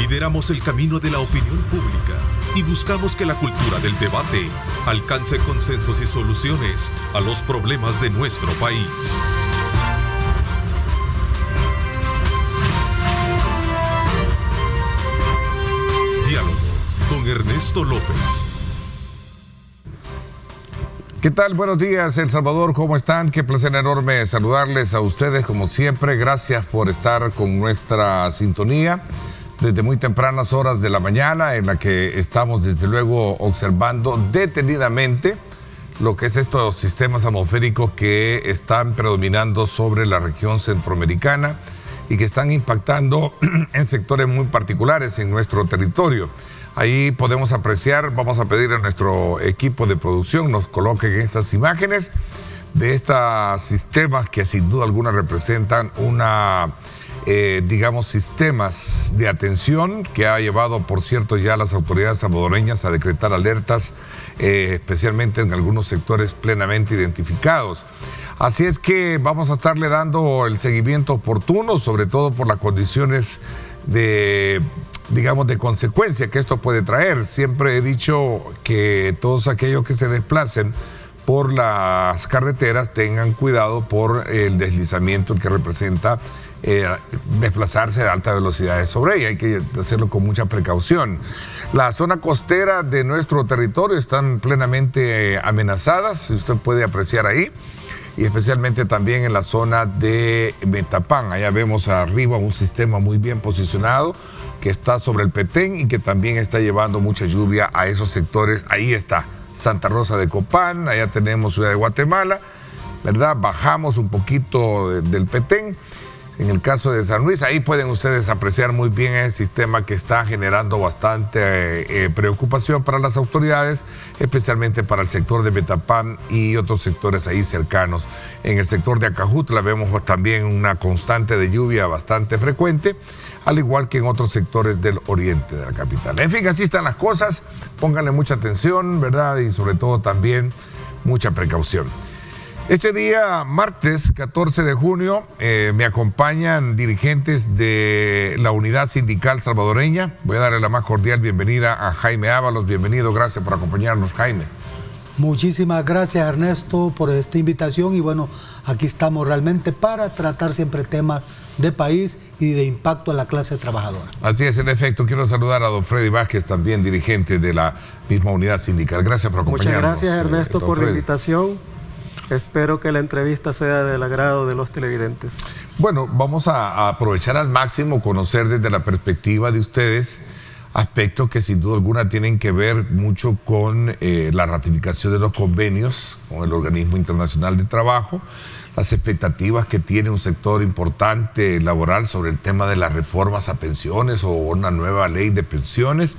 Lideramos el camino de la opinión pública y buscamos que la cultura del debate alcance consensos y soluciones a los problemas de nuestro país. Diálogo con Ernesto López. ¿Qué tal? Buenos días, El Salvador, ¿cómo están? Qué placer enorme saludarles a ustedes como siempre. Gracias por estar con nuestra sintonía desde muy tempranas horas de la mañana en la que estamos desde luego observando detenidamente lo que es estos sistemas atmosféricos que están predominando sobre la región centroamericana y que están impactando en sectores muy particulares en nuestro territorio. Ahí podemos apreciar, vamos a pedir a nuestro equipo de producción nos coloquen estas imágenes de estos sistemas que sin duda alguna representan una, eh, digamos, sistemas de atención que ha llevado, por cierto, ya las autoridades salvadoreñas a decretar alertas, eh, especialmente en algunos sectores plenamente identificados. Así es que vamos a estarle dando el seguimiento oportuno, sobre todo por las condiciones de digamos, de consecuencia que esto puede traer. Siempre he dicho que todos aquellos que se desplacen por las carreteras tengan cuidado por el deslizamiento que representa eh, desplazarse a alta velocidad sobre ella. Hay que hacerlo con mucha precaución. La zona costera de nuestro territorio están plenamente eh, amenazadas, usted puede apreciar ahí y especialmente también en la zona de Metapán. Allá vemos arriba un sistema muy bien posicionado que está sobre el Petén y que también está llevando mucha lluvia a esos sectores. Ahí está Santa Rosa de Copán, allá tenemos Ciudad de Guatemala, ¿verdad? Bajamos un poquito del Petén en el caso de San Luis, ahí pueden ustedes apreciar muy bien el sistema que está generando bastante eh, preocupación para las autoridades, especialmente para el sector de Betapán y otros sectores ahí cercanos. En el sector de Acajutla vemos también una constante de lluvia bastante frecuente, al igual que en otros sectores del oriente de la capital. En fin, así están las cosas. Pónganle mucha atención, ¿verdad? Y sobre todo también mucha precaución. Este día, martes 14 de junio, eh, me acompañan dirigentes de la Unidad Sindical Salvadoreña. Voy a darle la más cordial bienvenida a Jaime Ábalos. Bienvenido, gracias por acompañarnos, Jaime. Muchísimas gracias, Ernesto, por esta invitación. Y bueno, aquí estamos realmente para tratar siempre temas de país y de impacto a la clase trabajadora. Así es, en efecto. Quiero saludar a don Freddy Vázquez, también dirigente de la misma unidad sindical. Gracias por acompañarnos. Muchas gracias, Ernesto, eh, por la invitación Espero que la entrevista sea del agrado de los televidentes. Bueno, vamos a, aprovechar al máximo conocer desde la perspectiva de ustedes aspectos que sin duda alguna tienen que ver mucho con eh, la ratificación de los convenios con el Organismo Internacional de Trabajo, las expectativas que tiene un sector importante laboral sobre el tema de las reformas a pensiones o una nueva ley de pensiones.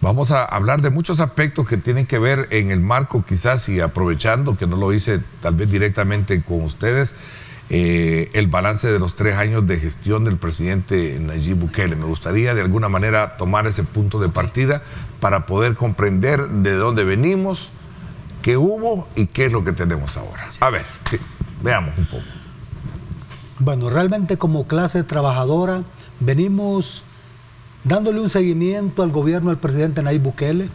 Vamos a hablar de muchos aspectos que tienen que ver en el marco quizás y aprovechando que no lo hice tal vez directamente con ustedes, eh, el balance de los tres años de gestión del presidente Nayib Bukele. Me gustaría de alguna manera tomar ese punto de partida para poder comprender de dónde venimos, qué hubo y qué es lo que tenemos ahora. A ver, veamos un poco. Bueno, realmente como clase trabajadora venimos dándole un seguimiento al gobierno del presidente Nayib Bukele,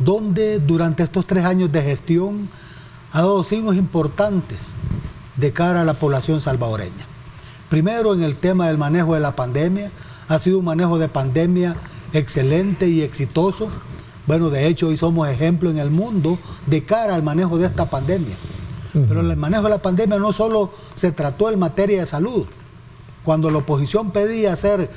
donde durante estos tres años de gestión ha dado signos importantes de cara a la población salvadoreña. Primero, en el tema del manejo de la pandemia, ha sido un manejo de pandemia excelente y exitoso. Bueno, de hecho, hoy somos ejemplo en el mundo de cara al manejo de esta pandemia. Pero el manejo de la pandemia no solo se trató en materia de salud. Cuando la oposición pedía hacer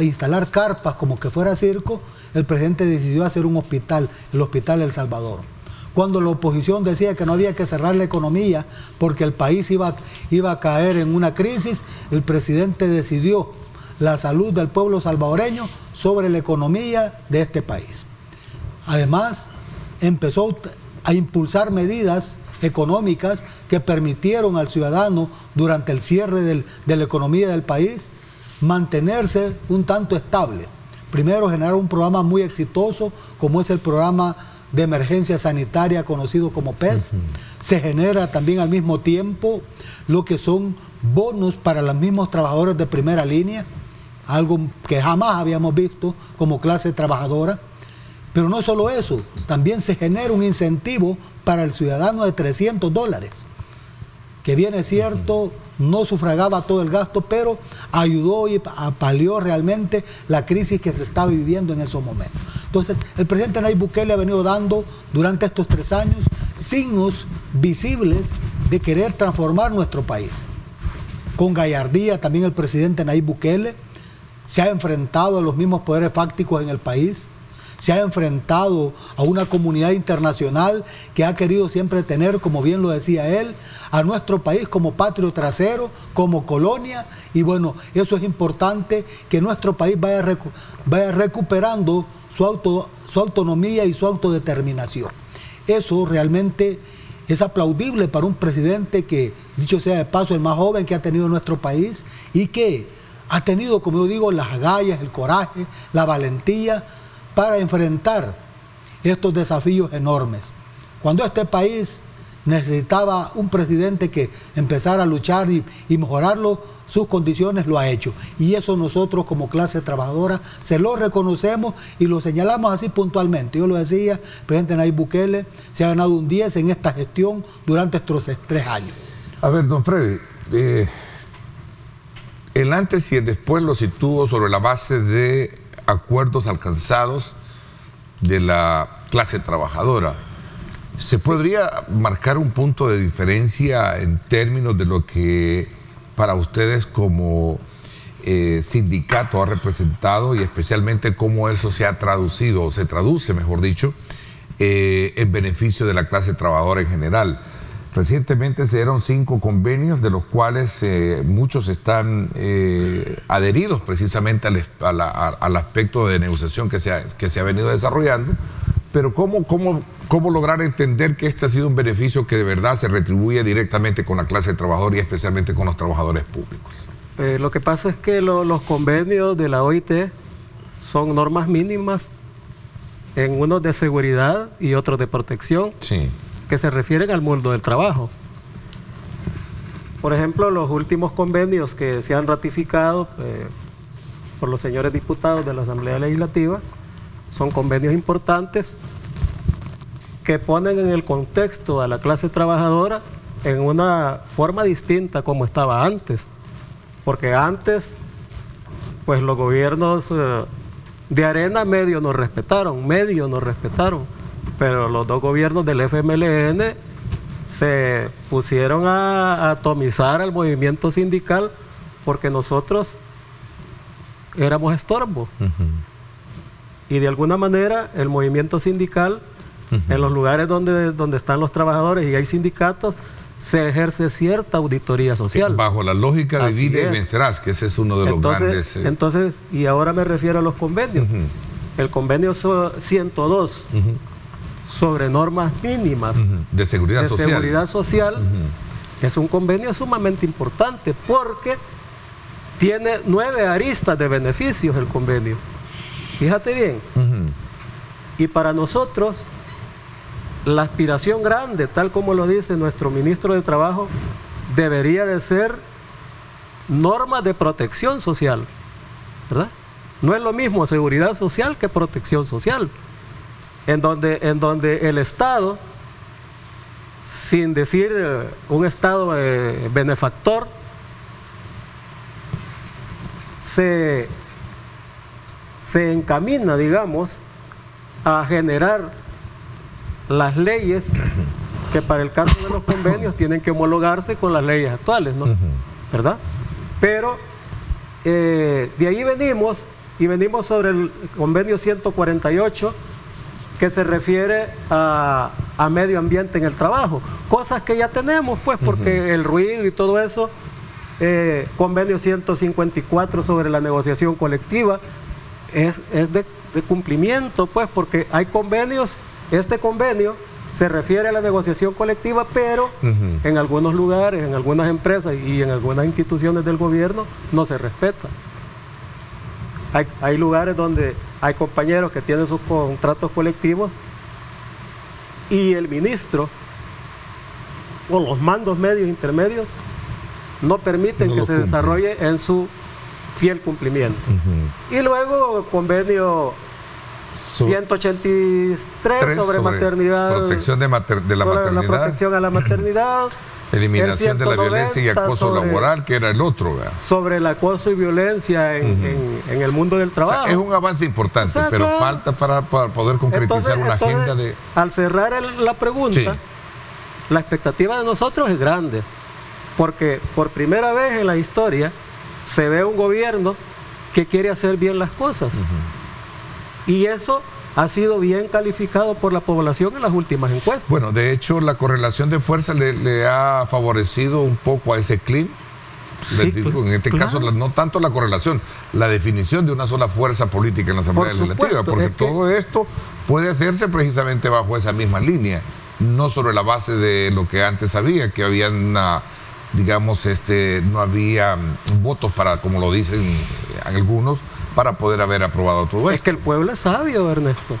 instalar carpas como que fuera circo, el presidente decidió hacer un hospital, el Hospital El Salvador. Cuando la oposición decía que no había que cerrar la economía porque el país iba, iba a caer en una crisis, el presidente decidió la salud del pueblo salvadoreño sobre la economía de este país. Además, empezó a impulsar medidas económicas que permitieron al ciudadano durante el cierre de la economía del país mantenerse un tanto estable. Primero, generar un programa muy exitoso, como es el programa de emergencia sanitaria conocido como PES. Se genera también al mismo tiempo lo que son bonos para los mismos trabajadores de primera línea, algo que jamás habíamos visto como clase trabajadora. Pero no solo eso, también se genera un incentivo para el ciudadano de 300 dólares, que viene cierto, no sufragaba todo el gasto, pero ayudó y palió realmente la crisis que se estaba viviendo en esos momentos. Entonces, el presidente Nayib Bukele ha venido dando durante estos tres años signos visibles de querer transformar nuestro país. Con gallardía también el presidente Nayib Bukele se ha enfrentado a los mismos poderes fácticos en el país, se ha enfrentado a una comunidad internacional que ha querido siempre tener, como bien lo decía él, a nuestro país como patrio trasero, como colonia, y bueno, eso es importante, que nuestro país vaya, vaya recuperando su, auto, su autonomía y su autodeterminación. Eso realmente es aplaudible para un presidente que, dicho sea de paso, el más joven que ha tenido nuestro país y que ha tenido, como yo digo, las agallas, el coraje, la valentía para enfrentar estos desafíos enormes. Cuando este país necesitaba un presidente que empezara a luchar y, mejorarlo, sus condiciones lo ha hecho. Y eso nosotros como clase trabajadora se lo reconocemos y lo señalamos así puntualmente. Yo lo decía, presidente Nayib Bukele se ha ganado un 10 en esta gestión durante estos tres años. A ver, don Freddy, eh, el antes y el después lo sitúo sobre la base de acuerdos alcanzados de la clase trabajadora. ¿Se podría marcar un punto de diferencia en términos de lo que para ustedes como eh, sindicato ha representado y especialmente cómo eso se ha traducido, o se traduce, mejor dicho, eh, en beneficio de la clase trabajadora en general? Recientemente se dieron cinco convenios, de los cuales eh, muchos están adheridos precisamente al, aspecto de negociación que se que se ha venido desarrollando. Pero ¿cómo, cómo, cómo lograr entender que este ha sido un beneficio que de verdad se retribuye directamente con la clase trabajadora y especialmente con los trabajadores públicos? Eh, lo que pasa es que los convenios de la OIT son normas mínimas en unos de seguridad y otros de protección que se refieren al mundo del trabajo. Por ejemplo, los últimos convenios que se han ratificado eh, por los señores diputados de la Asamblea Legislativa son convenios importantes que ponen en el contexto a la clase trabajadora en una forma distinta como estaba antes. Porque antes, pues los gobiernos eh, de arena medio nos respetaron, medio nos respetaron, pero los dos gobiernos del FMLN se pusieron a, atomizar al movimiento sindical porque nosotros éramos estorbo y de alguna manera el movimiento sindical en los lugares donde, donde están los trabajadores y hay sindicatos se ejerce cierta auditoría social. Bajo la lógica de divide y vencerás, que ese es uno de los grandes. Eh. Entonces, y ahora me refiero a los convenios. El convenio 102 sobre normas mínimas de seguridad de social, seguridad social es un convenio sumamente importante porque tiene nueve aristas de beneficios el convenio. Fíjate bien. Y para nosotros, la aspiración grande, tal como lo dice nuestro ministro de Trabajo, debería de ser normas de protección social. ¿Verdad? No es lo mismo seguridad social que protección social. En donde, en donde el Estado, sin decir eh, un Estado eh, benefactor, se se encamina, digamos, a generar las leyes que para el caso de los convenios tienen que homologarse con las leyes actuales, ¿no? ¿Verdad? Pero eh, de ahí venimos y venimos sobre el convenio 148 que se refiere a, medio ambiente en el trabajo. Cosas que ya tenemos, pues, porque el ruido y todo eso, eh, convenio 154 sobre la negociación colectiva, es, de, cumplimiento, pues, porque hay convenios, este convenio se refiere a la negociación colectiva, pero en algunos lugares, en algunas empresas y en algunas instituciones del gobierno no se respeta. Hay, hay lugares donde hay compañeros que tienen sus contratos colectivos y el ministro o los mandos medios intermedios no permiten que se desarrolle en su fiel cumplimiento. Y luego convenio 183 sobre, maternidad. Protección de, de la maternidad. La protección a la maternidad. Eliminación de la violencia y acoso laboral, que era el otro. Sobre el acoso y violencia en, el mundo del trabajo. es un avance importante, pero falta para, poder concretizar una agenda de... Al cerrar la pregunta, la expectativa de nosotros es grande, porque por primera vez en la historia se ve un gobierno que quiere hacer bien las cosas. Y eso ha sido bien calificado por la población en las últimas encuestas. Bueno, de hecho, la correlación de fuerza le, ha favorecido un poco a ese clima. en este caso, no tanto la correlación, la definición de una sola fuerza política en la Asamblea Legislativa, porque todo esto puede hacerse precisamente bajo esa misma línea, no sobre la base de lo que antes había, que había una, digamos, este, no había votos para, como lo dicen algunos, para poder haber aprobado todo esto. Es que el pueblo es sabio, Ernesto.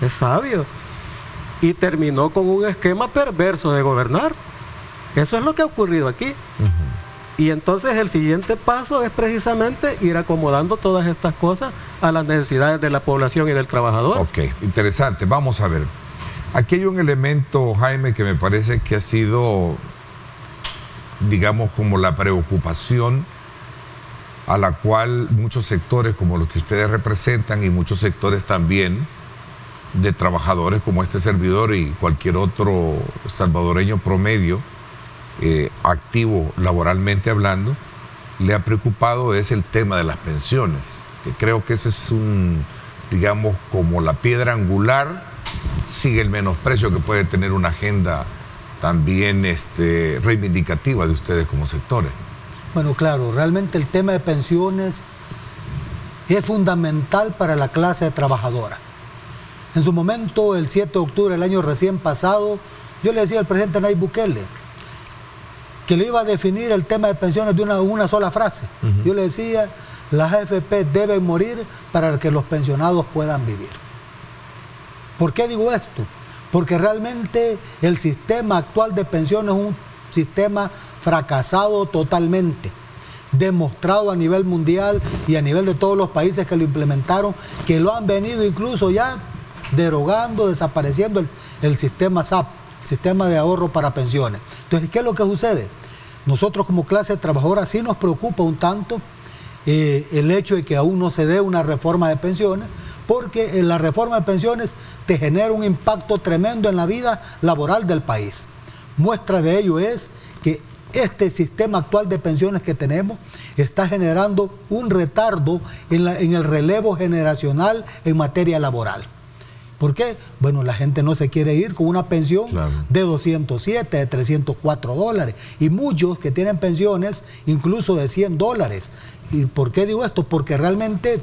Es sabio. Y terminó con un esquema perverso de gobernar. Eso es lo que ha ocurrido aquí. Y entonces el siguiente paso es precisamente ir acomodando todas estas cosas a las necesidades de la población y del trabajador. Ok, interesante. Vamos a ver. Aquí hay un elemento, Jaime, que me parece que ha sido, digamos, como la preocupación a la cual muchos sectores como los que ustedes representan y muchos sectores también de trabajadores como este servidor y cualquier otro salvadoreño promedio eh, activo laboralmente hablando, le ha preocupado es el tema de las pensiones, que creo que ese es un, digamos, como la piedra angular, sigue el menosprecio que puede tener una agenda también este, reivindicativa de ustedes como sectores. Bueno, claro, realmente el tema de pensiones es fundamental para la clase trabajadora. En su momento, el 7 de octubre del año recién pasado, yo le decía al presidente Nayib Bukele que le iba a definir el tema de pensiones de una, una sola frase. Yo le decía, las AFP deben morir para que los pensionados puedan vivir. ¿Por qué digo esto? Porque realmente el sistema actual de pensiones es un sistema fracasado totalmente, demostrado a nivel mundial y a nivel de todos los países que lo implementaron, que lo han venido incluso ya derogando, desapareciendo el, sistema SAP, sistema de ahorro para pensiones. Entonces, ¿qué es lo que sucede? Nosotros como clase trabajadora sí nos preocupa un tanto eh, el hecho de que aún no se dé una reforma de pensiones, porque la reforma de pensiones te genera un impacto tremendo en la vida laboral del país. Muestra de ello es que este sistema actual de pensiones que tenemos está generando un retardo en, el relevo generacional en materia laboral. ¿Por qué? Bueno, la gente no se quiere ir con una pensión de 207, de 304 dólares. Y muchos que tienen pensiones incluso de 100 dólares. ¿Y por qué digo esto? Porque realmente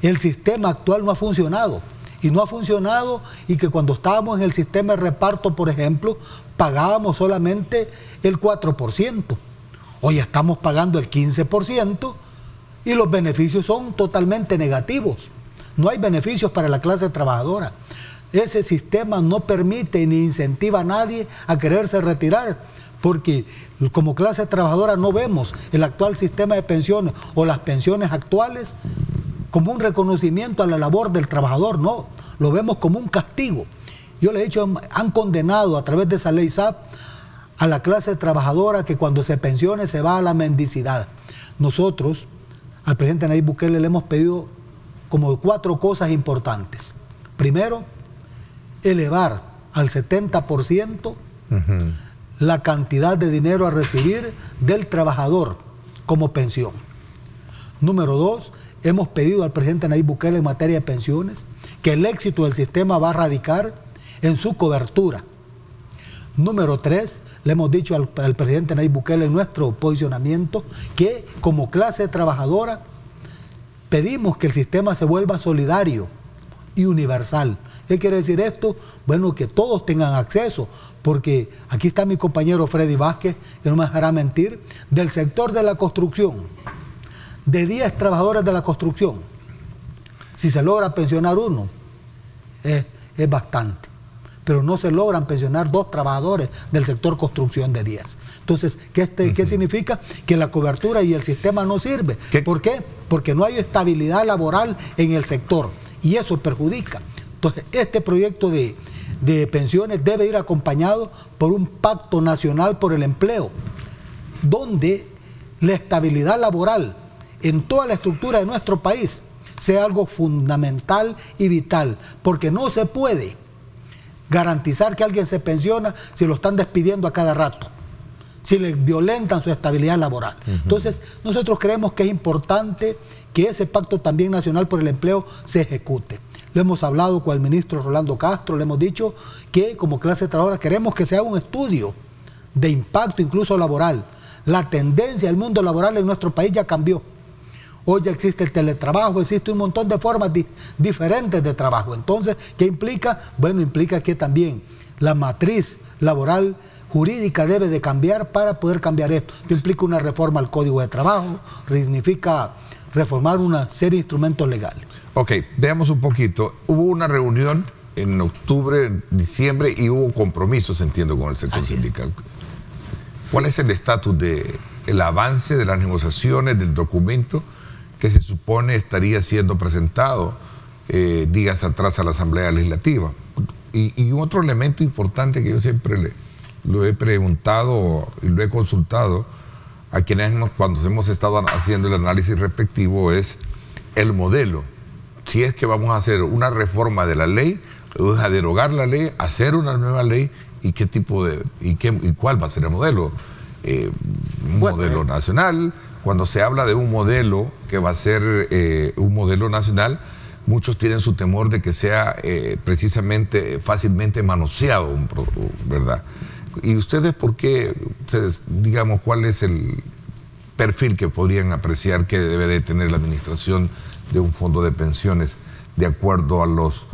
el sistema actual no ha funcionado. Y no ha funcionado y que cuando estábamos en el sistema de reparto, por ejemplo, pagábamos solamente el 4%. Hoy estamos pagando el 15% y los beneficios son totalmente negativos. No hay beneficios para la clase trabajadora. Ese sistema no permite ni incentiva a nadie a quererse retirar, porque como clase trabajadora no vemos el actual sistema de pensiones o las pensiones actuales como un reconocimiento a la labor del trabajador, no, lo vemos como un castigo. Yo le he dicho, han condenado a través de esa ley SAP a la clase trabajadora que cuando se pensione se va a la mendicidad. Nosotros, al presidente Nayib Bukele, le hemos pedido como cuatro cosas importantes. Primero, elevar al 70% la cantidad de dinero a recibir del trabajador como pensión. Número dos, hemos pedido al presidente Nayib Bukele en materia de pensiones que el éxito del sistema va a radicar en su cobertura. Número tres, le hemos dicho al, presidente Nayib Bukele en nuestro posicionamiento que como clase trabajadora pedimos que el sistema se vuelva solidario y universal. ¿Qué quiere decir esto? Bueno, que todos tengan acceso, porque aquí está mi compañero Freddy Vázquez, que no me dejará mentir, del sector de la construcción, de 10 trabajadores de la construcción. Si se logra pensionar uno, es bastante pero no se logran pensionar dos trabajadores del sector construcción de 10. Entonces, ¿qué, este, ¿qué significa? Que la cobertura y el sistema no sirve. ¿Por qué? Porque no hay estabilidad laboral en el sector y eso perjudica. Entonces, este proyecto de, de pensiones debe ir acompañado por un pacto nacional por el empleo, donde la estabilidad laboral en toda la estructura de nuestro país sea algo fundamental y vital, porque no se puede garantizar que alguien se pensiona si lo están despidiendo a cada rato, si le violentan su estabilidad laboral. Entonces, nosotros creemos que es importante que ese pacto también nacional por el empleo se ejecute. Lo hemos hablado con el ministro Rolando Castro, le hemos dicho que como clase trabajadora queremos que se haga un estudio de impacto incluso laboral. La tendencia del mundo laboral en nuestro país ya cambió Hoy ya existe el teletrabajo, existe un montón de formas diferentes de trabajo. Entonces, ¿qué implica? Bueno, implica que también la matriz laboral jurídica debe de cambiar para poder cambiar esto. Esto implica una reforma al Código de Trabajo, significa reformar una serie de instrumentos legales. Ok, veamos un poquito. Hubo una reunión en octubre, en diciembre y hubo compromisos, entiendo, con el sector sindical. ¿Cuál es el estatus del avance de las negociaciones, del documento? Que se supone estaría siendo presentado eh, días atrás a la Asamblea Legislativa. Y, otro elemento importante que yo siempre le, lo he preguntado y lo he consultado a quienes cuando hemos estado haciendo el análisis respectivo es el modelo. Si es que vamos a hacer una reforma de la ley, a derogar la ley, hacer una nueva ley y qué tipo de y, qué, y cuál va a ser el modelo. Eh, un modelo eh, nacional, cuando se habla de un modelo que va a ser eh, un modelo nacional, muchos tienen su temor de que sea eh, precisamente fácilmente manoseado, ¿verdad? ¿Y ustedes por qué, digamos, cuál es el perfil que podrían apreciar que debe de tener la administración de un fondo de pensiones de acuerdo a los,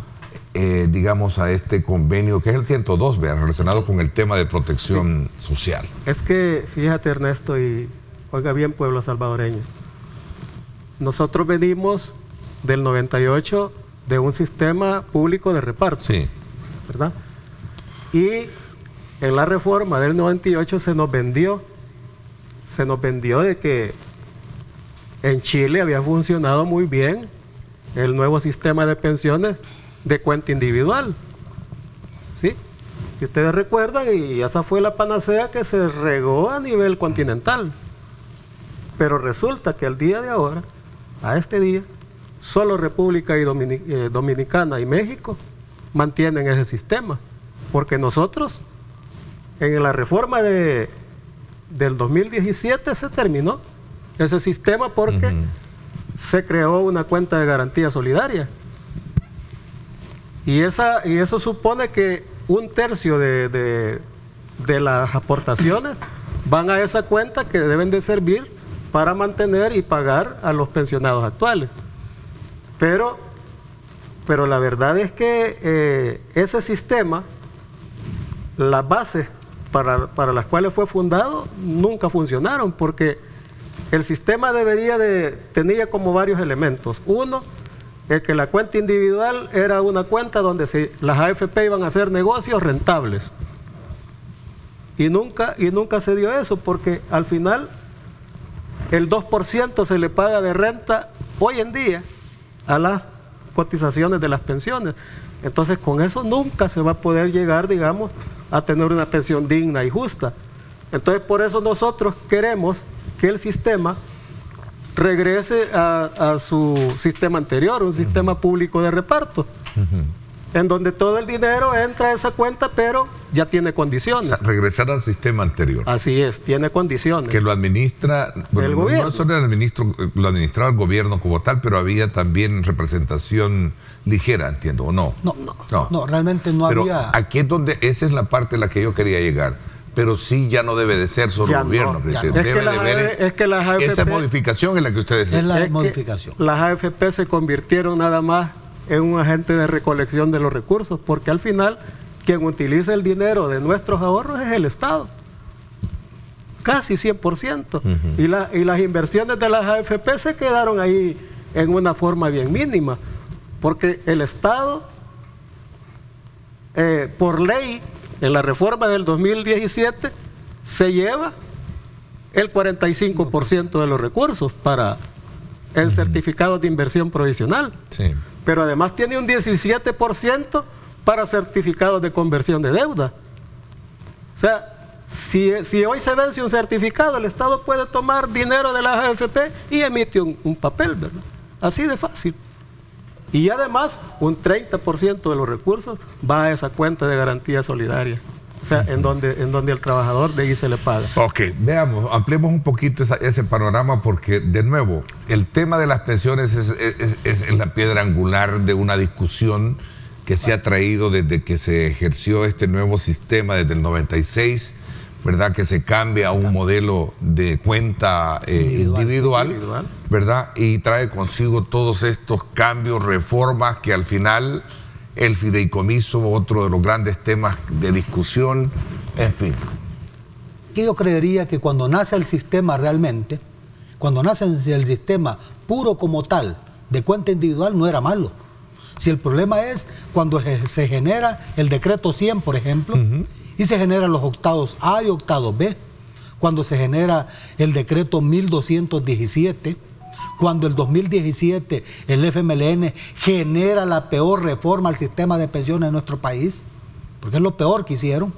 eh, digamos, a este convenio que es el 102, relacionado con el tema de protección social? Es que, fíjate Ernesto, y Oiga bien, pueblo salvadoreño. Nosotros venimos del 98 de un sistema público de reparto. Sí. ¿Verdad? Y en la reforma del 98 se nos vendió, se nos vendió de que en Chile había funcionado muy bien el nuevo sistema de pensiones de cuenta individual. ¿Sí? Si ustedes recuerdan, y esa fue la panacea que se regó a nivel continental. Pero resulta que al día de ahora, a este día, solo República y eh, Dominicana y México mantienen ese sistema. Porque nosotros, en la reforma de, del 2017 se terminó ese sistema porque se creó una cuenta de garantía solidaria. Y, esa, y eso supone que un tercio de, de las aportaciones van a esa cuenta que deben de servir para mantener y pagar a los pensionados actuales. Pero, pero la verdad es que eh, ese sistema, las bases para, las cuales fue fundado, nunca funcionaron, porque el sistema debería de, tenía como varios elementos. Uno, es que la cuenta individual era una cuenta donde si las AFP iban a hacer negocios rentables. Y nunca, y nunca se dio eso, porque al final el 2% se le paga de renta hoy en día a las cotizaciones de las pensiones. Entonces con eso nunca se va a poder llegar, digamos, a tener una pensión digna y justa. Entonces por eso nosotros queremos que el sistema regrese a, su sistema anterior, un sistema público de reparto en donde todo el dinero entra a esa cuenta, pero ya tiene condiciones. regresar al sistema anterior. Así es, tiene condiciones. Que lo administra el gobierno. No solo el administro, lo administraba el gobierno como tal, pero había también representación ligera, entiendo, ¿o no? No, no, no, realmente no pero había. Aquí es donde, esa es la parte a la que yo quería llegar. Pero sí ya no debe de ser solo el gobierno. debe de es que las AFP, esa modificación es la que ustedes Es la modificación. Las AFP se convirtieron nada más es un agente de recolección de los recursos, porque al final quien utiliza el dinero de nuestros ahorros es el Estado. Casi 100%. y, y las inversiones de las AFP se quedaron ahí en una forma bien mínima, porque el Estado eh, por ley, en la reforma del 2017, se lleva el 45% de los recursos para el certificado de inversión provisional. Sí. Pero además tiene un 17% para certificados de conversión de deuda. O sea, si, hoy se vence un certificado, el Estado puede tomar dinero de la AFP y emite un, un papel, ¿verdad? Así de fácil. Y además, un 30% de los recursos va a esa cuenta de garantía solidaria. O sea, en donde, en donde el trabajador de ahí se le paga. Ok, veamos, ampliemos un poquito ese panorama porque, de nuevo, el tema de las pensiones es, es, la piedra angular de una discusión que se ha traído desde que se ejerció este nuevo sistema desde el 96 ¿verdad? Que se cambia a un modelo de cuenta eh, individual, ¿verdad? Y trae consigo todos estos cambios, reformas que al final el fideicomiso, otro de los grandes temas de discusión, en fin. Yo creería que cuando nace el sistema realmente, cuando nace el sistema puro como tal, de cuenta individual, no era malo. Si el problema es cuando se genera el decreto 100, por ejemplo, y se generan los octavos A y octavos B. Cuando se genera el decreto 1217, cuando el 2017 el FMLN genera la peor reforma al sistema de pensiones de nuestro país, porque es lo peor que hicieron.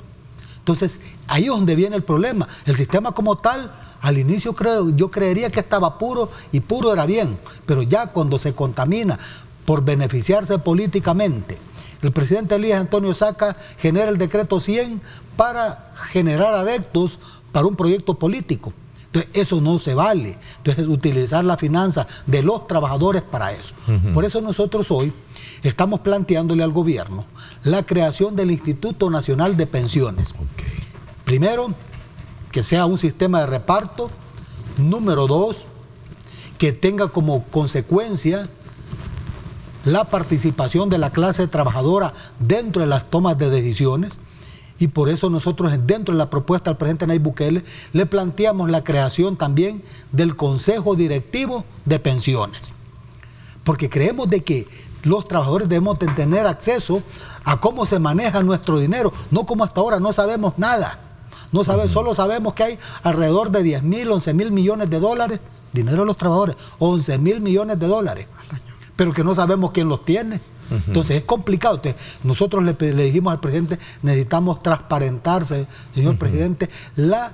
Entonces, ahí es donde viene el problema. El sistema como tal, al inicio creo, yo creería que estaba puro y puro era bien, pero ya cuando se contamina por beneficiarse políticamente, el presidente Elías Antonio Saca genera el decreto 100 para generar adeptos para un proyecto político. Entonces, eso no se vale. Entonces, utilizar la finanza de los trabajadores para eso. Por eso nosotros hoy estamos planteándole al gobierno la creación del Instituto Nacional de Pensiones. Primero, que sea un sistema de reparto. Número dos, que tenga como consecuencia la participación de la clase trabajadora dentro de las tomas de decisiones. Y por eso nosotros dentro de la propuesta del presidente Nayib Bukele le planteamos la creación también del Consejo Directivo de Pensiones. Porque creemos de que los trabajadores debemos tener acceso a cómo se maneja nuestro dinero, no como hasta ahora no sabemos nada. No sabemos, solo sabemos que hay alrededor de 10 mil, 11 mil millones de dólares, dinero de los trabajadores, 11 mil millones de dólares pero que no sabemos quién los tiene. Entonces es complicado. nosotros le, dijimos al presidente, necesitamos transparentarse, señor presidente, las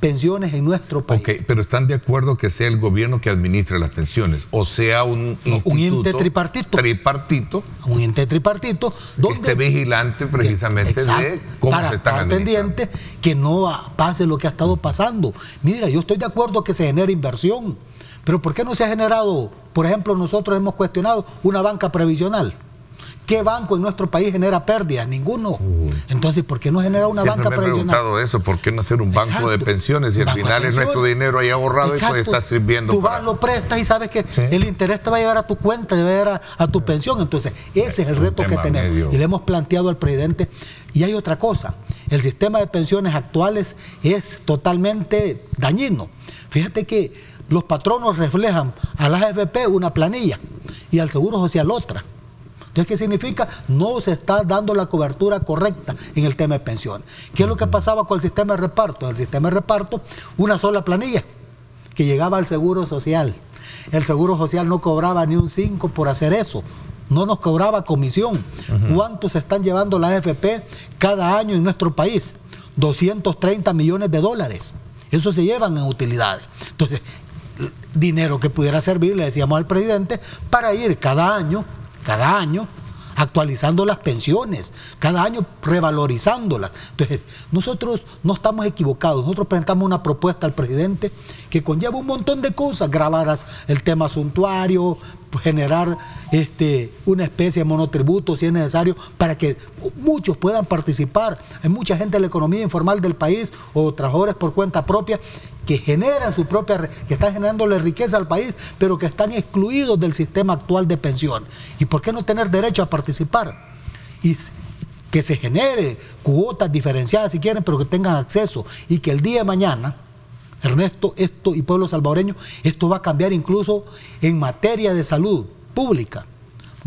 pensiones en nuestro país. Ok, pero ¿están de acuerdo que sea el gobierno que administre las pensiones? O sea, un, un ente tripartito. Tripartito. Un ente tripartito. Donde, que esté vigilante precisamente de cómo se están pendiente que no pase lo que ha estado pasando. Mira, yo estoy de acuerdo que se genere inversión pero ¿por qué no se ha generado, por ejemplo, nosotros hemos cuestionado una banca previsional? ¿Qué banco en nuestro país genera pérdidas? Ninguno. Entonces, ¿por qué no genera una banca me he preguntado eso, ¿por qué no hacer un banco de pensiones? Y al final es nuestro dinero ahí ahorrado y puede estar sirviendo. Tú vas, lo prestas y sabes que el interés te va a llegar a tu cuenta, te va a llegar a, tu pensión. Entonces, ese es el reto que tenemos. Y le hemos planteado al presidente. Y hay otra cosa, el sistema de pensiones actuales es totalmente dañino. Fíjate que los patronos reflejan a la AFP una planilla y al Seguro Social otra. Entonces, ¿qué significa? No se está dando la cobertura correcta en el tema de pensiones. ¿Qué es lo que pasaba con el sistema de reparto? En el sistema de reparto, una sola planilla que llegaba al Seguro Social. El Seguro Social no cobraba ni un 5 por hacer eso. No nos cobraba comisión. ¿Cuántos están llevando la AFP cada año en nuestro país? 230 millones de dólares. Eso se llevan en utilidades. Entonces, dinero que pudiera servir, le decíamos al presidente, para ir cada año, cada año, actualizando las pensiones, cada año revalorizándolas. Entonces, nosotros no estamos equivocados, nosotros presentamos una propuesta al presidente que conlleva un montón de cosas, grabar el tema suntuario, generar este, una especie de monotributo si es necesario, para que muchos puedan participar. Hay mucha gente de la economía informal del país o trabajadores por cuenta propia que generan su propia, que están generándole riqueza al país, pero que están excluidos del sistema actual de pensión. ¿Y por qué no tener derecho a participar? Y que se genere cuotas diferenciadas si quieren, pero que tengan acceso y que el día de mañana, Ernesto, esto y pueblo salvadoreño, esto va a cambiar incluso en materia de salud pública.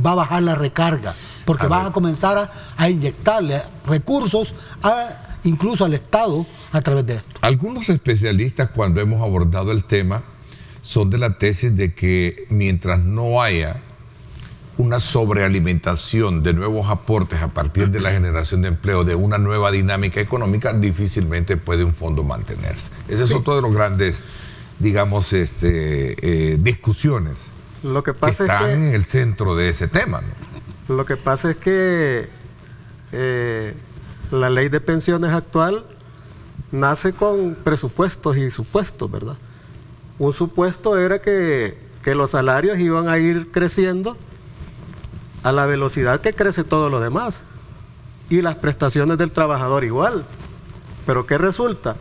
Va a bajar la recarga, porque van a comenzar a, inyectarle recursos incluso al Estado a través de esto. Algunos especialistas cuando hemos abordado el tema son de la tesis de que mientras no haya una sobrealimentación de nuevos aportes a partir de la generación de empleo, de una nueva dinámica económica, difícilmente puede un fondo mantenerse. Ese es otro de los grandes, digamos, este, eh, discusiones lo que, pasa están en el centro de ese tema. Lo que pasa es que eh, la ley de pensiones actual nace con presupuestos y supuestos, ¿verdad? Un supuesto era que, que los salarios iban a ir creciendo a la velocidad que crece todo lo demás. Y las prestaciones del trabajador igual. Pero ¿qué resulta?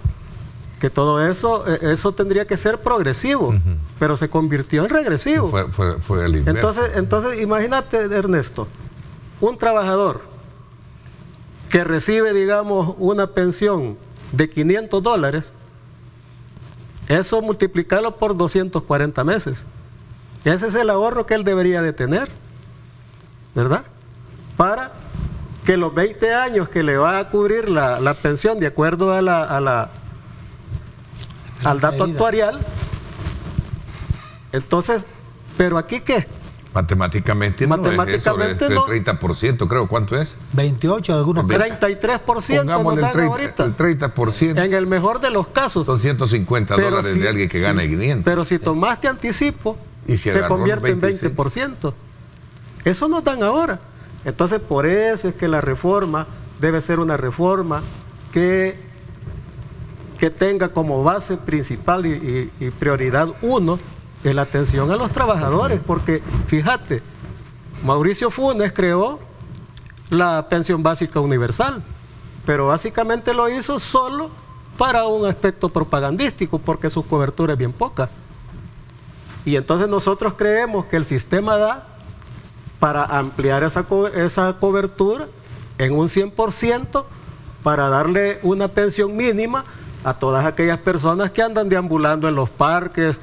Que todo eso, eh, eso tendría que ser progresivo, pero se convirtió en regresivo. Fue, fue, el entonces, entonces, imagínate, Ernesto, un trabajador que recibe, digamos, una pensión de 500 dólares, eso multiplicarlo por 240 meses. Ese es el ahorro que él debería de tener. ¿verdad? Para que los 20 años que le va a cubrir la, pensión de acuerdo a la, a la al dato actuarial, entonces, ¿pero aquí qué? Matemáticamente, Matemáticamente no es eso, 30%, creo, ¿cuánto es? 28, algunos 33% nos dan el ahorita. El 30%. En el mejor de los casos. Son 150 dólares de alguien que gana 500. Pero si tomaste anticipo, se convierte en 20%. Eso no dan ahora. Entonces, por eso es que la reforma debe ser una reforma que, que tenga como base principal y, prioridad uno es la atención a los trabajadores, porque fíjate, Mauricio Funes creó la pensión básica universal, pero básicamente lo hizo solo para un aspecto propagandístico, porque su cobertura es bien poca. Y entonces nosotros creemos que el sistema da para ampliar esa, esa cobertura en un 100% para darle una pensión mínima a todas aquellas personas que andan deambulando en los parques,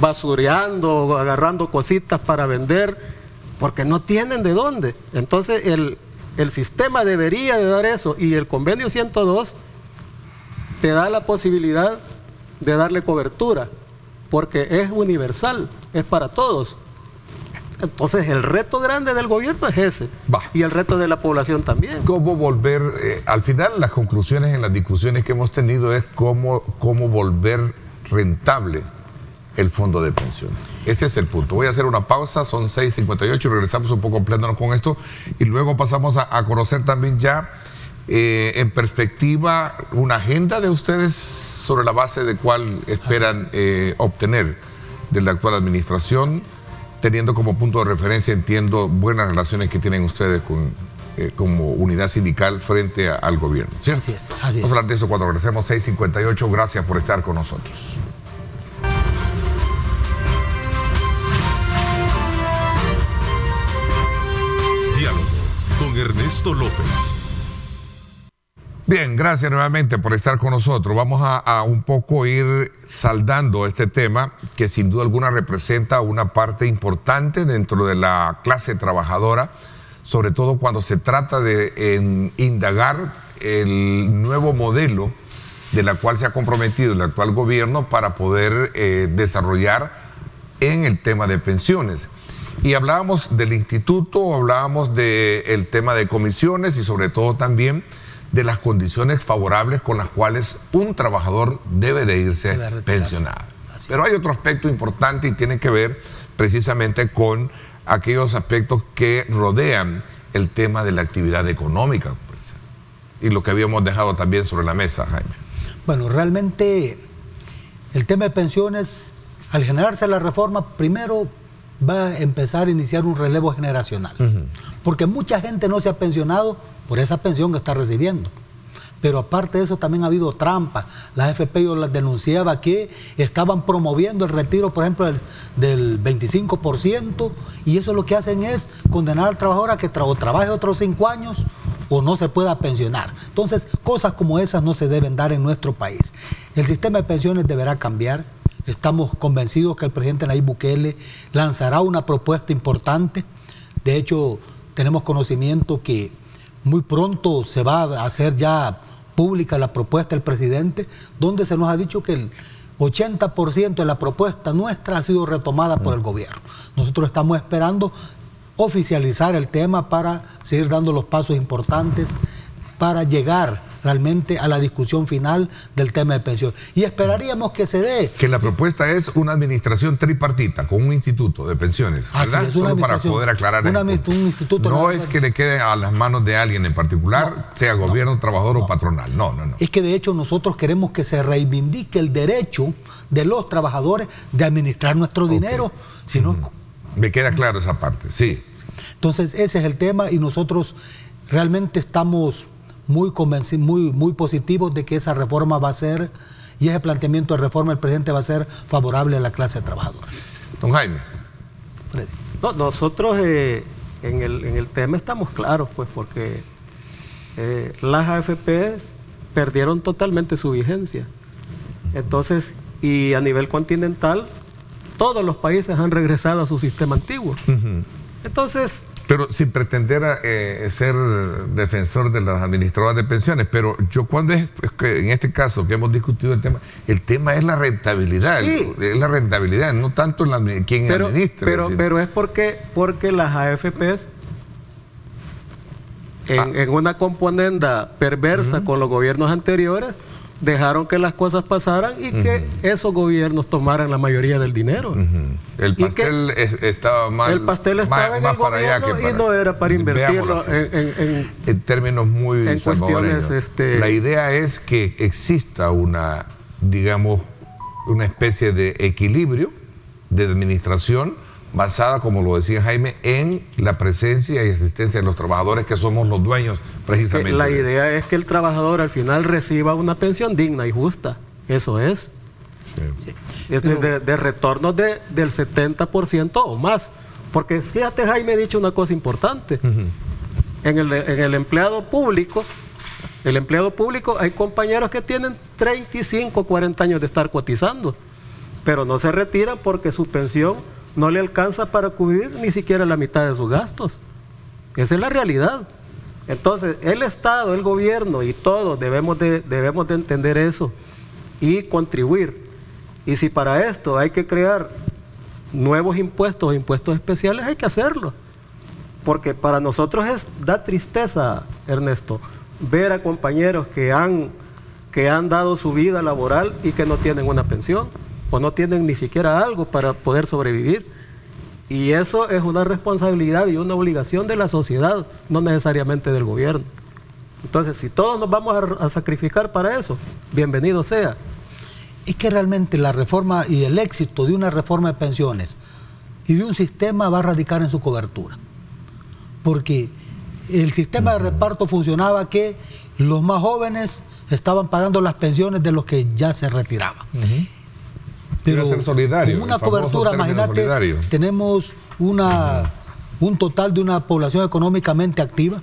basureando, agarrando cositas para vender, porque no tienen de dónde. Entonces el, el sistema debería de dar eso y el convenio 102 te da la posibilidad de darle cobertura, porque es universal, es para todos. Entonces el reto grande del gobierno es ese. Y el reto de la población también. ¿Cómo volver, eh, al final las conclusiones en las discusiones que hemos tenido es cómo, cómo volver rentable el fondo de pensiones. Ese es el punto. Voy a hacer una pausa, son 6.58 y regresamos un poco ampliándonos con esto y luego pasamos a, conocer también ya eh, en perspectiva una agenda de ustedes sobre la base de cuál esperan eh, obtener de la actual administración teniendo como punto de referencia, entiendo, buenas relaciones que tienen ustedes con, eh, como unidad sindical frente al gobierno. Así es. Así Vamos a hablar de eso cuando regresemos 6.58. Gracias por estar con nosotros. Ernesto López. Bien, gracias nuevamente por estar con nosotros. Vamos a, un poco ir saldando este tema que sin duda alguna representa una parte importante dentro de la clase trabajadora, sobre todo cuando se trata de indagar el nuevo modelo de la cual se ha comprometido el actual gobierno para poder eh, desarrollar en el tema de pensiones. Y hablábamos del instituto, hablábamos del tema de comisiones y sobre todo también de las condiciones favorables con las cuales un trabajador debe de irse pensionado. Pero hay otro aspecto importante y tiene que ver precisamente con aquellos aspectos que rodean el tema de la actividad económica pues, y lo que habíamos dejado también sobre la mesa, Jaime. Bueno, realmente el tema de pensiones, al generarse la reforma, primero va a empezar a iniciar un relevo generacional, porque mucha gente no se ha pensionado por esa pensión que está recibiendo. Pero aparte de eso también ha habido trampas. La AFP yo las denunciaba que estaban promoviendo el retiro, por ejemplo, del, 25% y eso lo que hacen es condenar al trabajador a que trabaje otros cinco años o no se pueda pensionar. Entonces, cosas como esas no se deben dar en nuestro país. El sistema de pensiones deberá cambiar. Estamos convencidos que el presidente Nayib Bukele lanzará una propuesta importante. De hecho, tenemos conocimiento que muy pronto se va a hacer ya pública la propuesta del presidente, donde se nos ha dicho que el 80% de la propuesta nuestra ha sido retomada por el gobierno. Nosotros estamos esperando oficializar el tema para seguir dando los pasos importantes para llegar realmente a la discusión final del tema de pensión. Y esperaríamos que se dé. Que la propuesta es una administración tripartita con un instituto de pensiones, ¿verdad? Solo para poder aclarar una, Un instituto no es que le quede a las manos de alguien en particular, sea gobierno, trabajador o patronal. No, no, no. Es que de hecho nosotros queremos que se reivindique el derecho de los trabajadores de administrar nuestro dinero. Si Me queda claro esa parte, sí. Entonces ese es el tema y nosotros realmente estamos muy, muy, muy positivos de que esa reforma va a ser, y ese planteamiento de reforma del presidente va a ser favorable a la clase trabajadora. Don Jaime. No, nosotros eh, en, el, en, el, tema estamos claros, pues, porque eh, las AFP perdieron totalmente su vigencia. Entonces, y a nivel continental, todos los países han regresado a su sistema antiguo. Entonces, pero sin pretender eh, ser defensor de las administradoras de pensiones, pero yo cuando es, que en este caso que hemos discutido el tema, el tema es la rentabilidad, es la rentabilidad, no tanto la, quien pero, administra. Pero, pero es porque, porque las AFPs en, ah. en una componenda perversa con los gobiernos anteriores, dejaron que las cosas pasaran y que esos gobiernos tomaran la mayoría del dinero. El pastel estaba mal. El pastel estaba en el gobierno y no era para invertirlo en, términos muy en cuestiones. Este, la idea es que exista una, digamos, una especie de equilibrio de administración basada, como lo decía Jaime, en la presencia y asistencia de los trabajadores que somos los dueños precisamente. La idea es que el trabajador al final reciba una pensión digna y justa. Eso es. de, retorno de, del 70% o más. Porque fíjate, Jaime, ha dicho una cosa importante. en, el, en el empleado público, el empleado público, hay compañeros que tienen 35, 40 años de estar cotizando, pero no se retiran porque su pensión no le alcanza para cubrir ni siquiera la mitad de sus gastos. Esa es la realidad. Entonces, el Estado, el gobierno y todos debemos de, debemos de entender eso y contribuir. Y si para esto hay que crear nuevos impuestos, impuestos especiales, hay que hacerlo. Porque para nosotros es, da tristeza, Ernesto, ver a compañeros que han, que han dado su vida laboral y que no tienen una pensión o no tienen ni siquiera algo para poder sobrevivir. Y eso es una responsabilidad y una obligación de la sociedad, no necesariamente del gobierno. Entonces, si todos nos vamos a, sacrificar para eso, bienvenido sea. Es que realmente la reforma y el éxito de una reforma de pensiones y de un sistema va a radicar en su cobertura. Porque el sistema de reparto funcionaba que los más jóvenes estaban pagando las pensiones de los que ya se retiraban. Pero ser solidario. una cobertura, imagínate, tenemos una, un total de una población económicamente activa,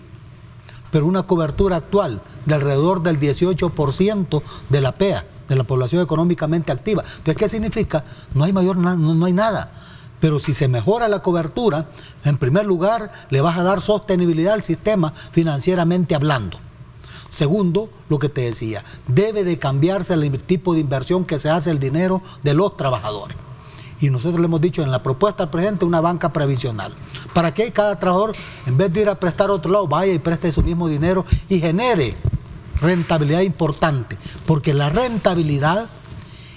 pero una cobertura actual de alrededor del 18% de la PEA, de la población económicamente activa. Entonces, ¿qué significa? No hay mayor, no, no hay nada. Pero si se mejora la cobertura, en primer lugar, le vas a dar sostenibilidad al sistema financieramente hablando. Segundo, lo que te decía, debe de cambiarse el tipo de inversión que se hace el dinero de los trabajadores. Y nosotros le hemos dicho en la propuesta al presidente una banca previsional. ¿Para que cada trabajador, en vez de ir a prestar a otro lado, vaya y preste su mismo dinero y genere rentabilidad importante? Porque la rentabilidad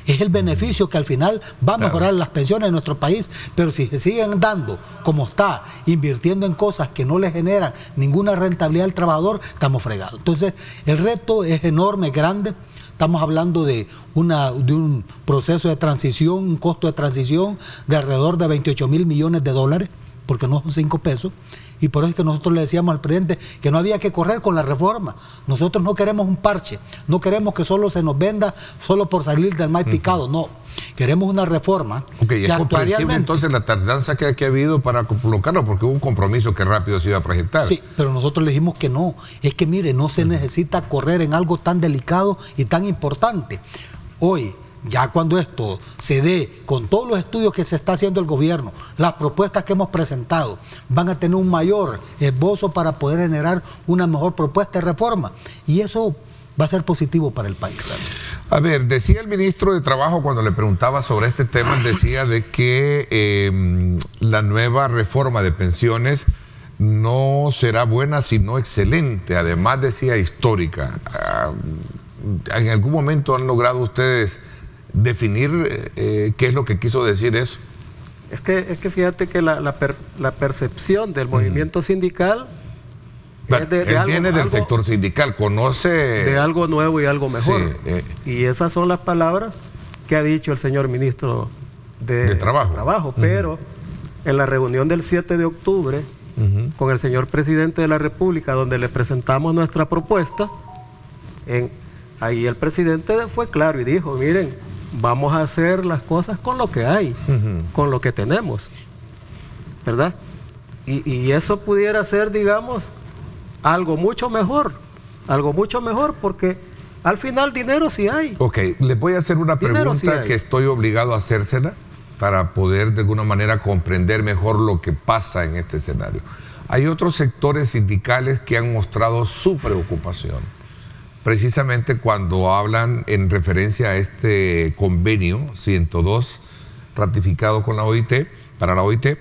es el beneficio que al final va a mejorar las pensiones en nuestro país, pero si se siguen dando como está, invirtiendo en cosas que no le generan ninguna rentabilidad al trabajador, estamos fregados. Entonces, el reto es enorme, grande. Estamos hablando de, una, de un proceso de transición, un costo de transición de alrededor de 28 mil millones de dólares, porque no son 5 pesos y por eso es que nosotros le decíamos al presidente que no había que correr con la reforma. Nosotros no queremos un parche, no queremos que solo se nos venda solo por salir del mal picado, no. Queremos una reforma. Ok, y es comprensible entonces la tardanza que, ha habido para colocarlo, porque hubo un compromiso que rápido se iba a presentar. Sí, pero nosotros le dijimos que no. Es que mire, no se necesita correr en algo tan delicado y tan importante. Hoy, Ya cuando esto se dé con todos los estudios que se está haciendo el gobierno, las propuestas que hemos presentado, van a tener un mayor esbozo para poder generar una mejor propuesta de reforma. Y eso va a ser positivo para el país. A ver, decía el ministro de Trabajo cuando le preguntaba sobre este tema, decía de que em, la nueva reforma de pensiones no será buena, sino excelente. Además, decía histórica. Ah, ¿En algún momento han logrado ustedes definir eh, qué es lo que quiso decir eso? Es que, es que fíjate que la, percepción del movimiento sindical él viene del sector sindical, conoce... De algo nuevo y algo mejor. Eh. Y esas son las palabras que ha dicho el señor ministro de, Trabajo. Pero en la reunión del 7 de octubre, con el señor presidente de la República, donde le presentamos nuestra propuesta, en, ahí el presidente fue claro y dijo, miren, vamos a hacer las cosas con lo que hay, con lo que tenemos, ¿verdad? Y, y, eso pudiera ser, digamos, algo mucho mejor, algo mucho mejor porque al final dinero sí hay. Ok, le voy a hacer una pregunta que estoy obligado a hacérsela para poder de alguna manera comprender mejor lo que pasa en este escenario. Hay otros sectores sindicales que han mostrado su preocupación, precisamente cuando hablan en referencia a este convenio 102 ratificado con la OIT, para la OIT,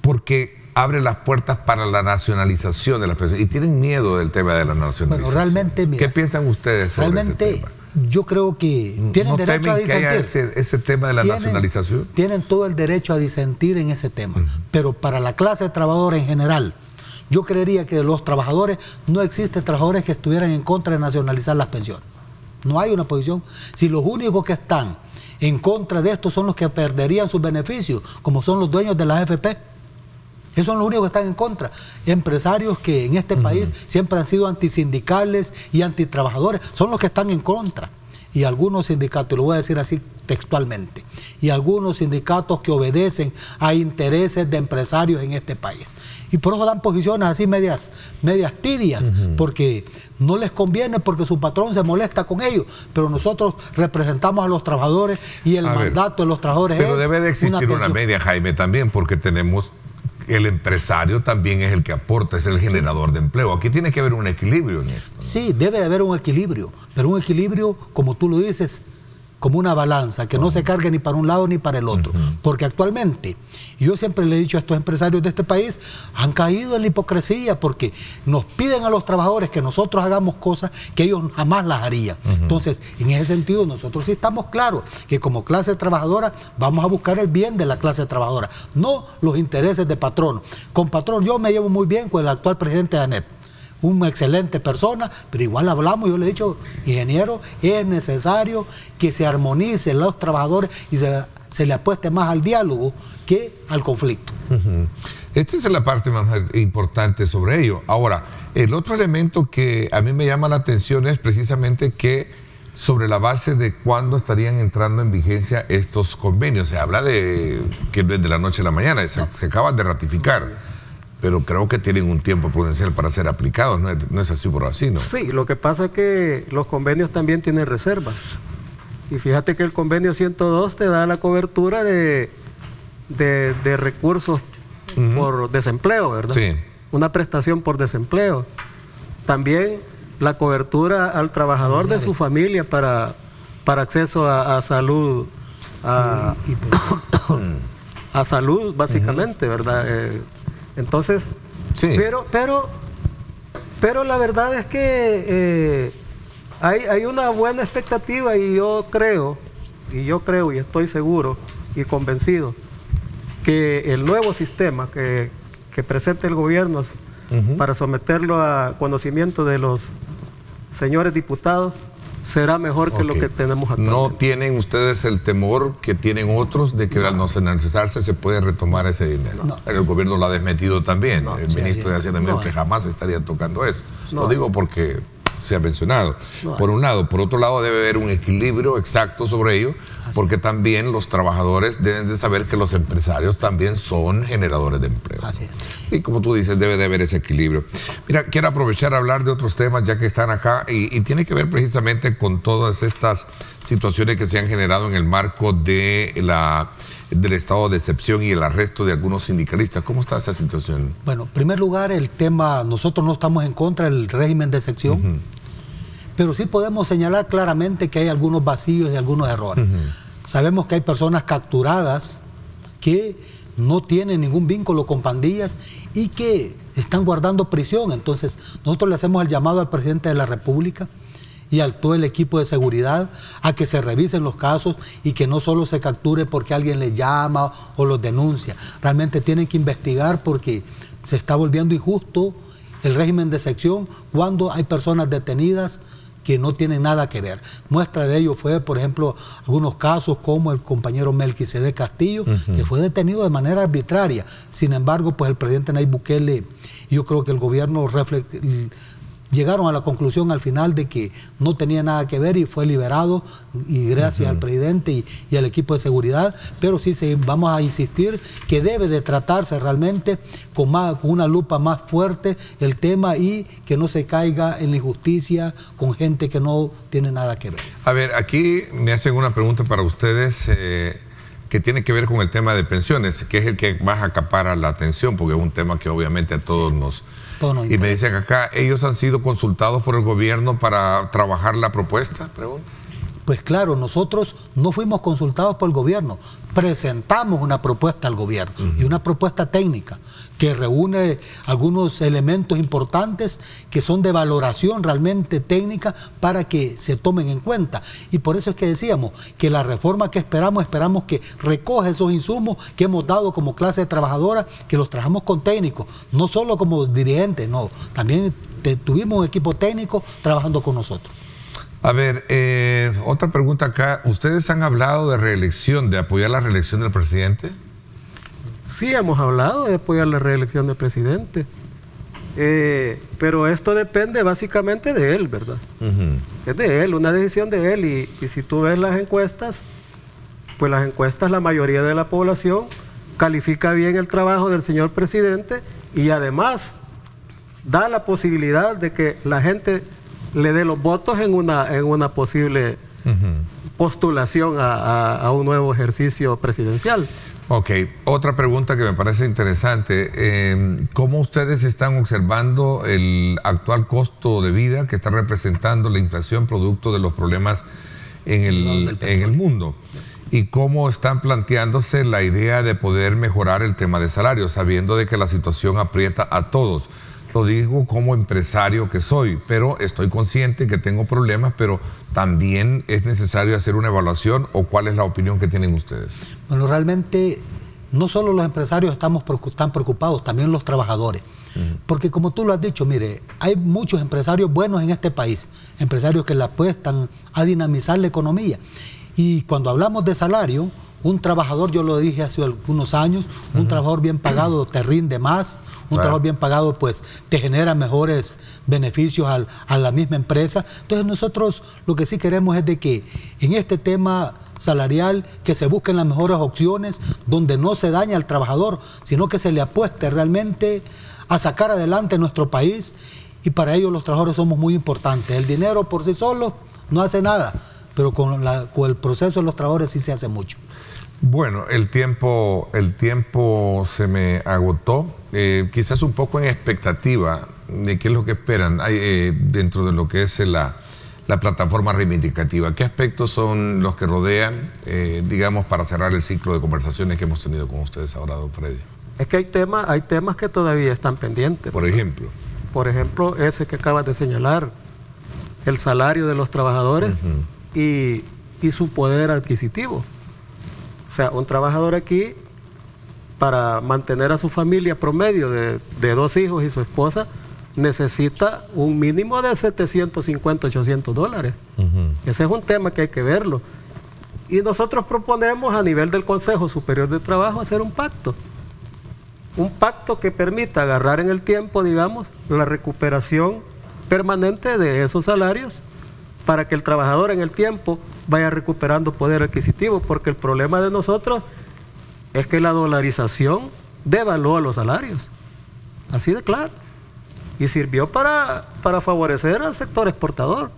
porque abre las puertas para la nacionalización de las personas y tienen miedo del tema de la nacionalización. Bueno, realmente, ¿Qué piensan ustedes sobre realmente, ese tema? Yo creo que tienen derecho a disentir. ese, tema de la nacionalización? Tienen todo el derecho a disentir en ese tema. Pero para la clase trabajadora en general, yo creería que los trabajadores no existen trabajadores que estuvieran en contra de nacionalizar las pensiones. No hay una posición. Si los únicos que están en contra de esto son los que perderían sus beneficios, como son los dueños de la AFP, esos son los únicos que están en contra. Empresarios que en este país siempre han sido antisindicales y antitrabajadores, son los que están en contra. Y algunos sindicatos, lo voy a decir así textualmente, y algunos sindicatos que obedecen a intereses de empresarios en este país. Y por eso dan posiciones así medias, medias tibias, porque no les conviene porque su patrón se molesta con ellos, pero nosotros representamos a los trabajadores y el mandato de los trabajadores pero debe de existir una media, Jaime, también, porque tenemos el empresario también es el que aporta, es el generador de empleo. Aquí tiene que haber un equilibrio en esto. Sí, debe de haber un equilibrio, pero un equilibrio, como tú lo dices, como una balanza, que no se cargue ni para un lado ni para el otro. Porque actualmente, yo siempre le he dicho a estos empresarios de este país, han caído en la hipocresía porque nos piden a los trabajadores que nosotros hagamos cosas que ellos jamás las harían. Entonces, en ese sentido, nosotros sí estamos claros que como clase trabajadora vamos a buscar el bien de la clase trabajadora, no los intereses de patrón. Con patrón yo me llevo muy bien con el actual presidente de ANEP una excelente persona, pero igual hablamos, yo le he dicho, ingeniero, es necesario que se armonicen los trabajadores y se, le apueste más al diálogo que al conflicto. Esta es la parte más importante sobre ello. Ahora, el otro elemento que a mí me llama la atención es precisamente que sobre la base de cuándo estarían entrando en vigencia estos convenios. Se habla de que no es de la noche a la mañana, se, se acaban de ratificar pero creo que tienen un tiempo prudencial para ser aplicados, no es, así por así, ¿no? Sí, lo que pasa es que los convenios también tienen reservas. Y fíjate que el convenio 102 te da la cobertura de, de, recursos por desempleo, ¿verdad? Sí. Una prestación por desempleo. También la cobertura al trabajador de su familia para, para acceso a, salud, a, a salud básicamente, ¿verdad? Eh, entonces, pero, pero, pero la verdad es que eh, hay, hay una buena expectativa y yo creo, y yo creo y estoy seguro y convencido que el nuevo sistema que, que presente el gobierno para someterlo a conocimiento de los señores diputados será mejor que lo que tenemos actualmente. ¿No tienen ustedes el temor que tienen otros de que al no nacionalizarse se puede retomar ese dinero? El gobierno lo ha desmetido también. el ministro de Hacienda dijo que jamás estaría tocando eso. Lo digo porque se ha mencionado. Por un lado. Por otro lado, debe haber un equilibrio exacto sobre ello, porque también los trabajadores deben de saber que los empresarios también son generadores de empleo. Así es. Y como tú dices, debe de haber ese equilibrio. Mira, quiero aprovechar a hablar de otros temas ya que están acá y, y tiene que ver precisamente con todas estas situaciones que se han generado en el marco de la del estado de excepción y el arresto de algunos sindicalistas. ¿Cómo está esa situación? Bueno, en primer lugar, el tema, nosotros no estamos en contra del régimen de excepción, pero sí podemos señalar claramente que hay algunos vacíos y algunos errores. Sabemos que hay personas capturadas que no tienen ningún vínculo con pandillas y que están guardando prisión. Entonces, nosotros le hacemos el llamado al presidente de la República y al todo el equipo de seguridad a que se revisen los casos y que no solo se capture porque alguien le llama o los denuncia. Realmente tienen que investigar porque se está volviendo injusto el régimen de sección cuando hay personas detenidas que no tienen nada que ver. Muestra de ello fue, por ejemplo, algunos casos como el compañero Melquisede Castillo, que fue detenido de manera arbitraria. Sin embargo, pues el presidente Nayib Bukele, yo creo que el gobierno llegaron a la conclusión al final de que no tenía nada que ver y fue liberado y gracias al presidente y, al equipo de seguridad, pero sí vamos a insistir que debe de tratarse realmente con, más, con una lupa más fuerte el tema y que no se caiga en la injusticia con gente que no tiene nada que ver. A ver, aquí me hacen una pregunta para ustedes. Eh, que tiene que ver con el tema de pensiones, que es el que más acapara la atención, porque es un tema que obviamente a todos nos, y me dicen acá, ¿ellos han sido consultados por el gobierno para trabajar la propuesta? Pregunta. Pues claro, nosotros no fuimos consultados por el gobierno, presentamos una propuesta al gobierno y una propuesta técnica que reúne algunos elementos importantes que son de valoración realmente técnica para que se tomen en cuenta. Y por eso es que decíamos que la reforma que esperamos, esperamos que recoja esos insumos que hemos dado como clase de trabajadora, que los trabajamos con técnicos, no solo como dirigentes, no, también tuvimos un equipo técnico trabajando con nosotros. A ver, eh, otra pregunta acá. ¿Ustedes han hablado de reelección, de apoyar la reelección del presidente? Sí, hemos hablado de apoyar la reelección del presidente. Eh, pero esto depende básicamente de él, ¿verdad? Es de él, una decisión de él. Y, y, si tú ves las encuestas, pues las encuestas, la mayoría de la población califica bien el trabajo del señor presidente y además da la posibilidad de que la gente le dé los votos en una, en una posible postulación a, un nuevo ejercicio presidencial. Ok, otra pregunta que me parece interesante. Em, ¿Cómo ustedes están observando el actual costo de vida que está representando la inflación producto de los problemas en el, en el mundo? ¿Y cómo están planteándose la idea de poder mejorar el tema de salarios, sabiendo de que la situación aprieta a todos? Lo digo como empresario que soy, pero estoy consciente que tengo problemas, pero también es necesario hacer una evaluación o cuál es la opinión que tienen ustedes. Bueno, realmente no solo los empresarios estamos están preocupados, también los trabajadores. Porque como tú lo has dicho, mire, hay muchos empresarios buenos en este país, empresarios que le apuestan a dinamizar la economía. Y cuando hablamos de salario, un trabajador, yo lo dije hace algunos años, un trabajador bien pagado te rinde más, un trabajador bien pagado pues te genera mejores beneficios a la misma empresa. Entonces nosotros lo que sí queremos es de que en este tema salarial, que se busquen las mejores opciones, donde no se daña al trabajador, sino que se le apueste realmente a sacar adelante nuestro país y para ello los trabajadores somos muy importantes. El dinero por sí solo no hace nada, pero con, con el proceso de los trabajadores sí se hace mucho. Bueno, el tiempo, el tiempo se me agotó, eh, quizás un poco en expectativa de qué es lo que esperan eh, dentro de lo que es la, plataforma reivindicativa. ¿Qué aspectos son los que rodean, eh, digamos, para cerrar el ciclo de conversaciones que hemos tenido con ustedes ahora, don Freddy? Es que hay temas, hay temas que todavía están pendientes. Por ejemplo. Por ejemplo, ese que acabas de señalar, el salario de los trabajadores y su poder adquisitivo. O sea, un trabajador aquí, para mantener a su familia promedio de, dos hijos y su esposa, necesita un mínimo de 750, 800 dólares. Ese es un tema que hay que verlo. Y nosotros proponemos a nivel del Consejo Superior de Trabajo hacer un pacto. Un pacto que permita agarrar en el tiempo, digamos, la recuperación permanente de esos salarios para que el trabajador en el tiempo vaya recuperando poder adquisitivo, porque el problema de nosotros es que la dolarización devaluó los salarios, así de claro, y sirvió para, para favorecer al sector exportador,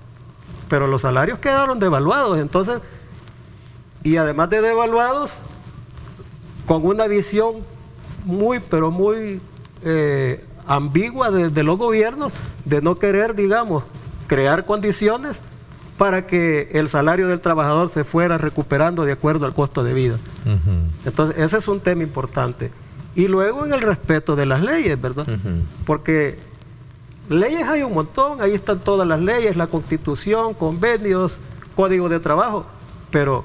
pero los salarios quedaron devaluados, entonces, y además de devaluados, con una visión muy, pero muy eh, ambigua de los gobiernos de no querer, digamos, crear condiciones para que el salario del trabajador se fuera recuperando de acuerdo al costo de vida. Entonces, ese es un tema importante. Y luego en el respeto de las leyes, ¿verdad? Porque leyes hay un montón, ahí están todas las leyes, la constitución, convenios, código de trabajo, pero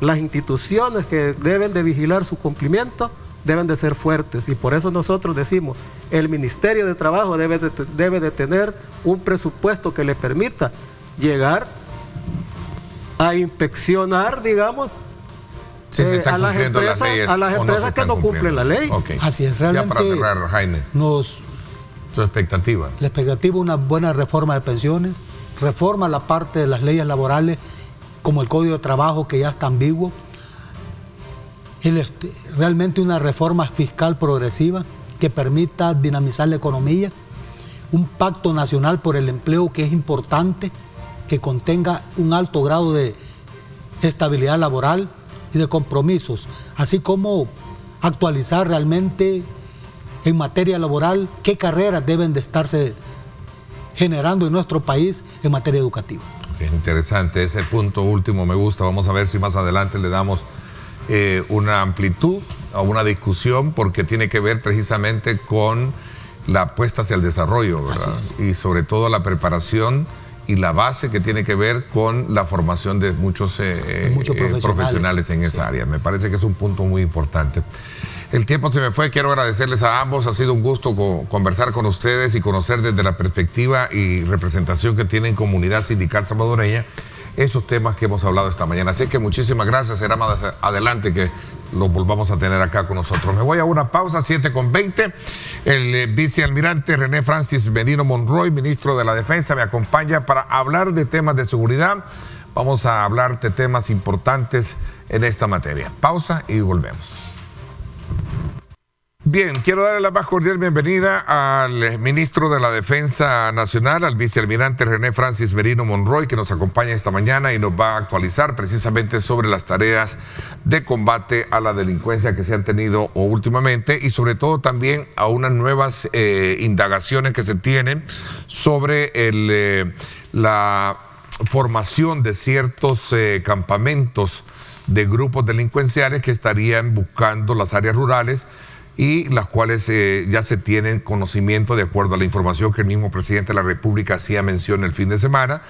las instituciones que deben de vigilar su cumplimiento deben de ser fuertes y por eso nosotros decimos, el Ministerio de Trabajo debe de, debe de tener un presupuesto que le permita llegar a inspeccionar, digamos, eh, a, las empresas, a las empresas que no cumplen la ley. Así es, realmente. Ya para cerrar, Jaime. Nos, su expectativa. La expectativa una buena reforma de pensiones, reforma la parte de las leyes laborales, como el Código de Trabajo, que ya está ambiguo. Realmente una reforma fiscal progresiva que permita dinamizar la economía, un pacto nacional por el empleo que es importante que contenga un alto grado de estabilidad laboral y de compromisos, así como actualizar realmente en materia laboral qué carreras deben de estarse generando en nuestro país en materia educativa. Es interesante, ese punto último me gusta. Vamos a ver si más adelante le damos eh, una amplitud a una discusión porque tiene que ver precisamente con la apuesta hacia el desarrollo, ¿verdad? Y sobre todo la preparación y la base que tiene que ver con la formación de muchos, eh, eh, profesionales. en esa área. Me parece que es un punto muy importante. El tiempo se me fue, quiero agradecerles a ambos, ha sido un gusto conversar con ustedes y conocer desde la perspectiva y representación que tienen comunidad sindical salvadoreña esos temas que hemos hablado esta mañana. Así que muchísimas gracias, será más adelante que lo volvamos a tener acá con nosotros. Me voy a una pausa, 7 con 20. El eh, vicealmirante René Francis Merino Monroy, ministro de la Defensa, me acompaña para hablar de temas de seguridad. Vamos a hablar de temas importantes en esta materia. Pausa y volvemos. Bien, quiero darle la más cordial bienvenida al ministro de la Defensa Nacional, al vicealmirante René Francis Merino Monroy, que nos acompaña esta mañana y nos va a actualizar precisamente sobre las tareas de combate a la delincuencia que se han tenido últimamente y sobre todo también a unas nuevas eh, indagaciones que se tienen sobre eh, la formación de ciertos eh, campamentos de grupos delincuenciales que estarían buscando las áreas rurales y las cuales eh, ya se tienen conocimiento de acuerdo a la información que el mismo presidente de la República hacía mención el fin de semana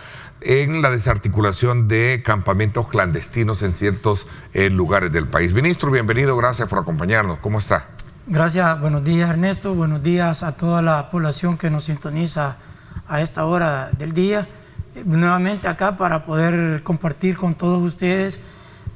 en la desarticulación de campamentos clandestinos en ciertos eh, lugares del país. Ministro, bienvenido, gracias por acompañarnos. ¿Cómo está? Gracias, buenos días Ernesto, buenos días a toda la población que nos sintoniza a esta hora del día. Nuevamente acá para poder compartir con todos ustedes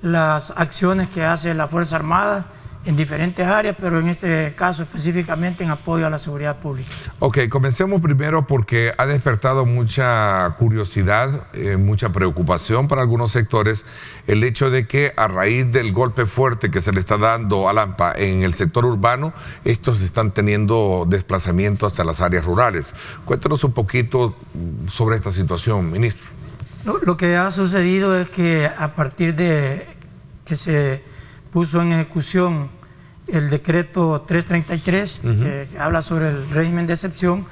las acciones que hace la Fuerza Armada en diferentes áreas, pero en este caso específicamente en apoyo a la seguridad pública. Ok, comencemos primero porque ha despertado mucha curiosidad, eh, mucha preocupación para algunos sectores el hecho de que a raíz del golpe fuerte que se le está dando a Lampa en el sector urbano, estos están teniendo desplazamiento hasta las áreas rurales. Cuéntanos un poquito sobre esta situación, ministro. lo que ha sucedido es que a partir de que se puso en ejecución el decreto 333, que habla sobre el régimen de excepción,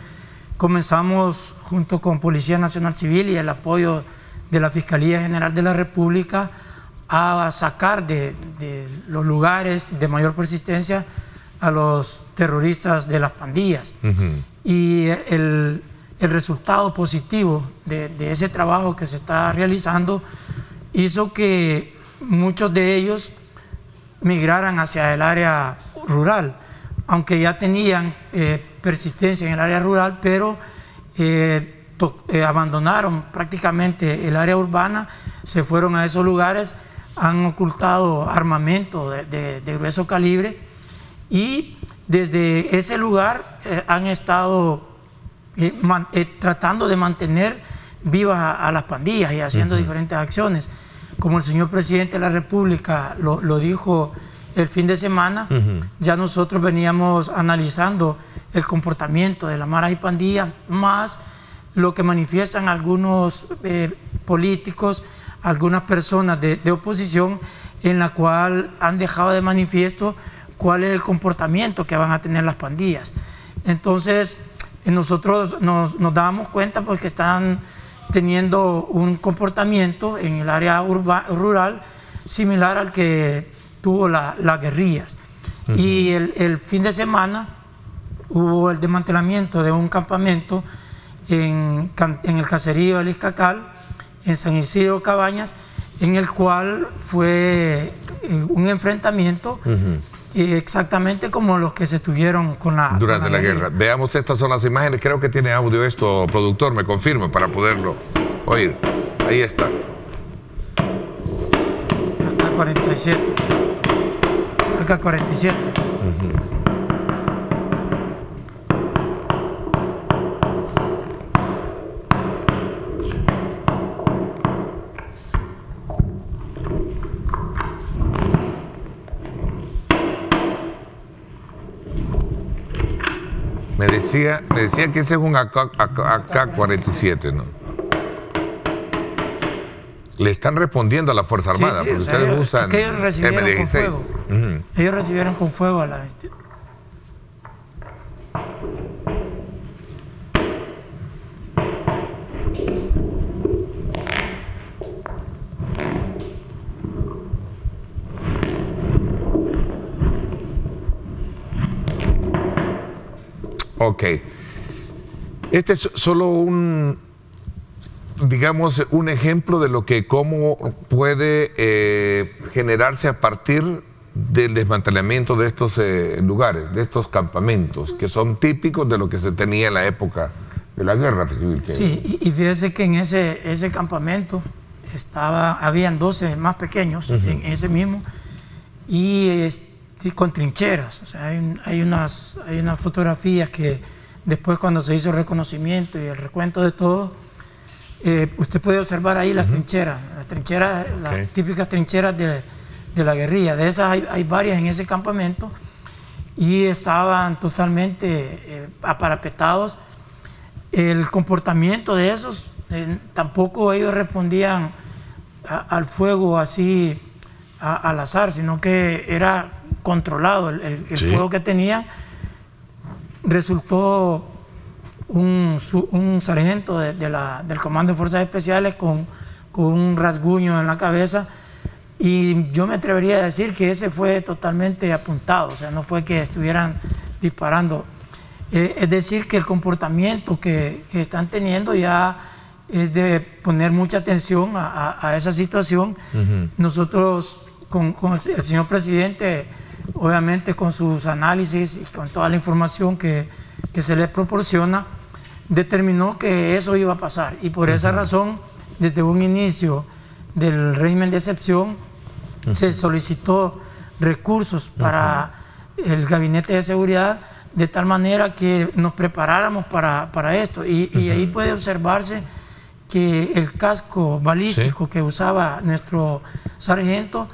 comenzamos junto con Policía Nacional Civil y el apoyo de la Fiscalía General de la República a sacar de, los lugares de mayor persistencia a los terroristas de las pandillas. Y el, resultado positivo de, de, ese trabajo que se está realizando hizo que muchos de ellos migraran hacia el área rural, aunque ya tenían eh, persistencia en el área rural, pero eh, eh, abandonaron prácticamente el área urbana, se fueron a esos lugares, han ocultado armamento de, grueso calibre y desde ese lugar han estado tratando de mantener vivas a, las pandillas y haciendo diferentes acciones. Como el señor presidente de la República lo, dijo el fin de semana, ya nosotros veníamos analizando el comportamiento de la Mara y pandillas, más lo que manifiestan algunos eh, políticos, algunas personas de, oposición, en la cual han dejado de manifiesto cuál es el comportamiento que van a tener las pandillas. Entonces, nosotros nos, nos damos cuenta porque están teniendo un comportamiento en el área rural similar al que tuvo las guerrillas. Y el, fin de semana hubo el desmantelamiento de un campamento en, el caserío de Iscacal, en San Isidro Cabañas, en el cual fue eh, un enfrentamiento exactamente como los que se tuvieron con la... Durante la, guerra. Veamos, estas son las imágenes. Creo que tiene audio esto, productor, me confirma para poderlo oír. Ahí está. Acá 47. Acá 47. Me decía, me decía que ese es un AK-47, ¿no? Le están respondiendo a la Fuerza Armada, porque ustedes usan ellos recibieron Con fuego. Ellos recibieron con fuego a la Ok. Este es solo un, digamos, un ejemplo de lo que cómo puede eh, generarse a partir del desmantelamiento de estos eh, lugares, de estos campamentos, que son típicos de lo que se tenía en la época de la guerra civil. Sí, y, fíjese que en ese, ese campamento estaba, habían 12 más pequeños en ese mismo, y este, con trincheras. O sea, hay, unas, hay unas fotografías que después cuando se hizo el reconocimiento y el recuento de todo, eh, usted puede observar ahí las trincheras, las trincheras, las típicas trincheras de, la guerrilla. De esas hay, varias en ese campamento y estaban totalmente eh, aparapetados. El comportamiento de esos, eh, tampoco ellos respondían al fuego así al azar, sino que era controlado el, fuego que tenía, resultó un, sargento del Comando de Fuerzas Especiales con, un rasguño en la cabeza y yo me atrevería a decir que ese fue totalmente apuntado, o sea, no fue que estuvieran disparando. Eh, es decir, que el comportamiento que, están teniendo ya es de poner mucha atención a, esa situación. Nosotros con, el señor presidente obviamente con sus análisis y con toda la información que, se le proporciona, determinó que eso iba a pasar. Y por esa razón, desde un inicio del régimen de excepción, se solicitó recursos para el gabinete de seguridad de tal manera que nos preparáramos para, esto. Y, ahí puede observarse que el casco balístico que usaba nuestro sargento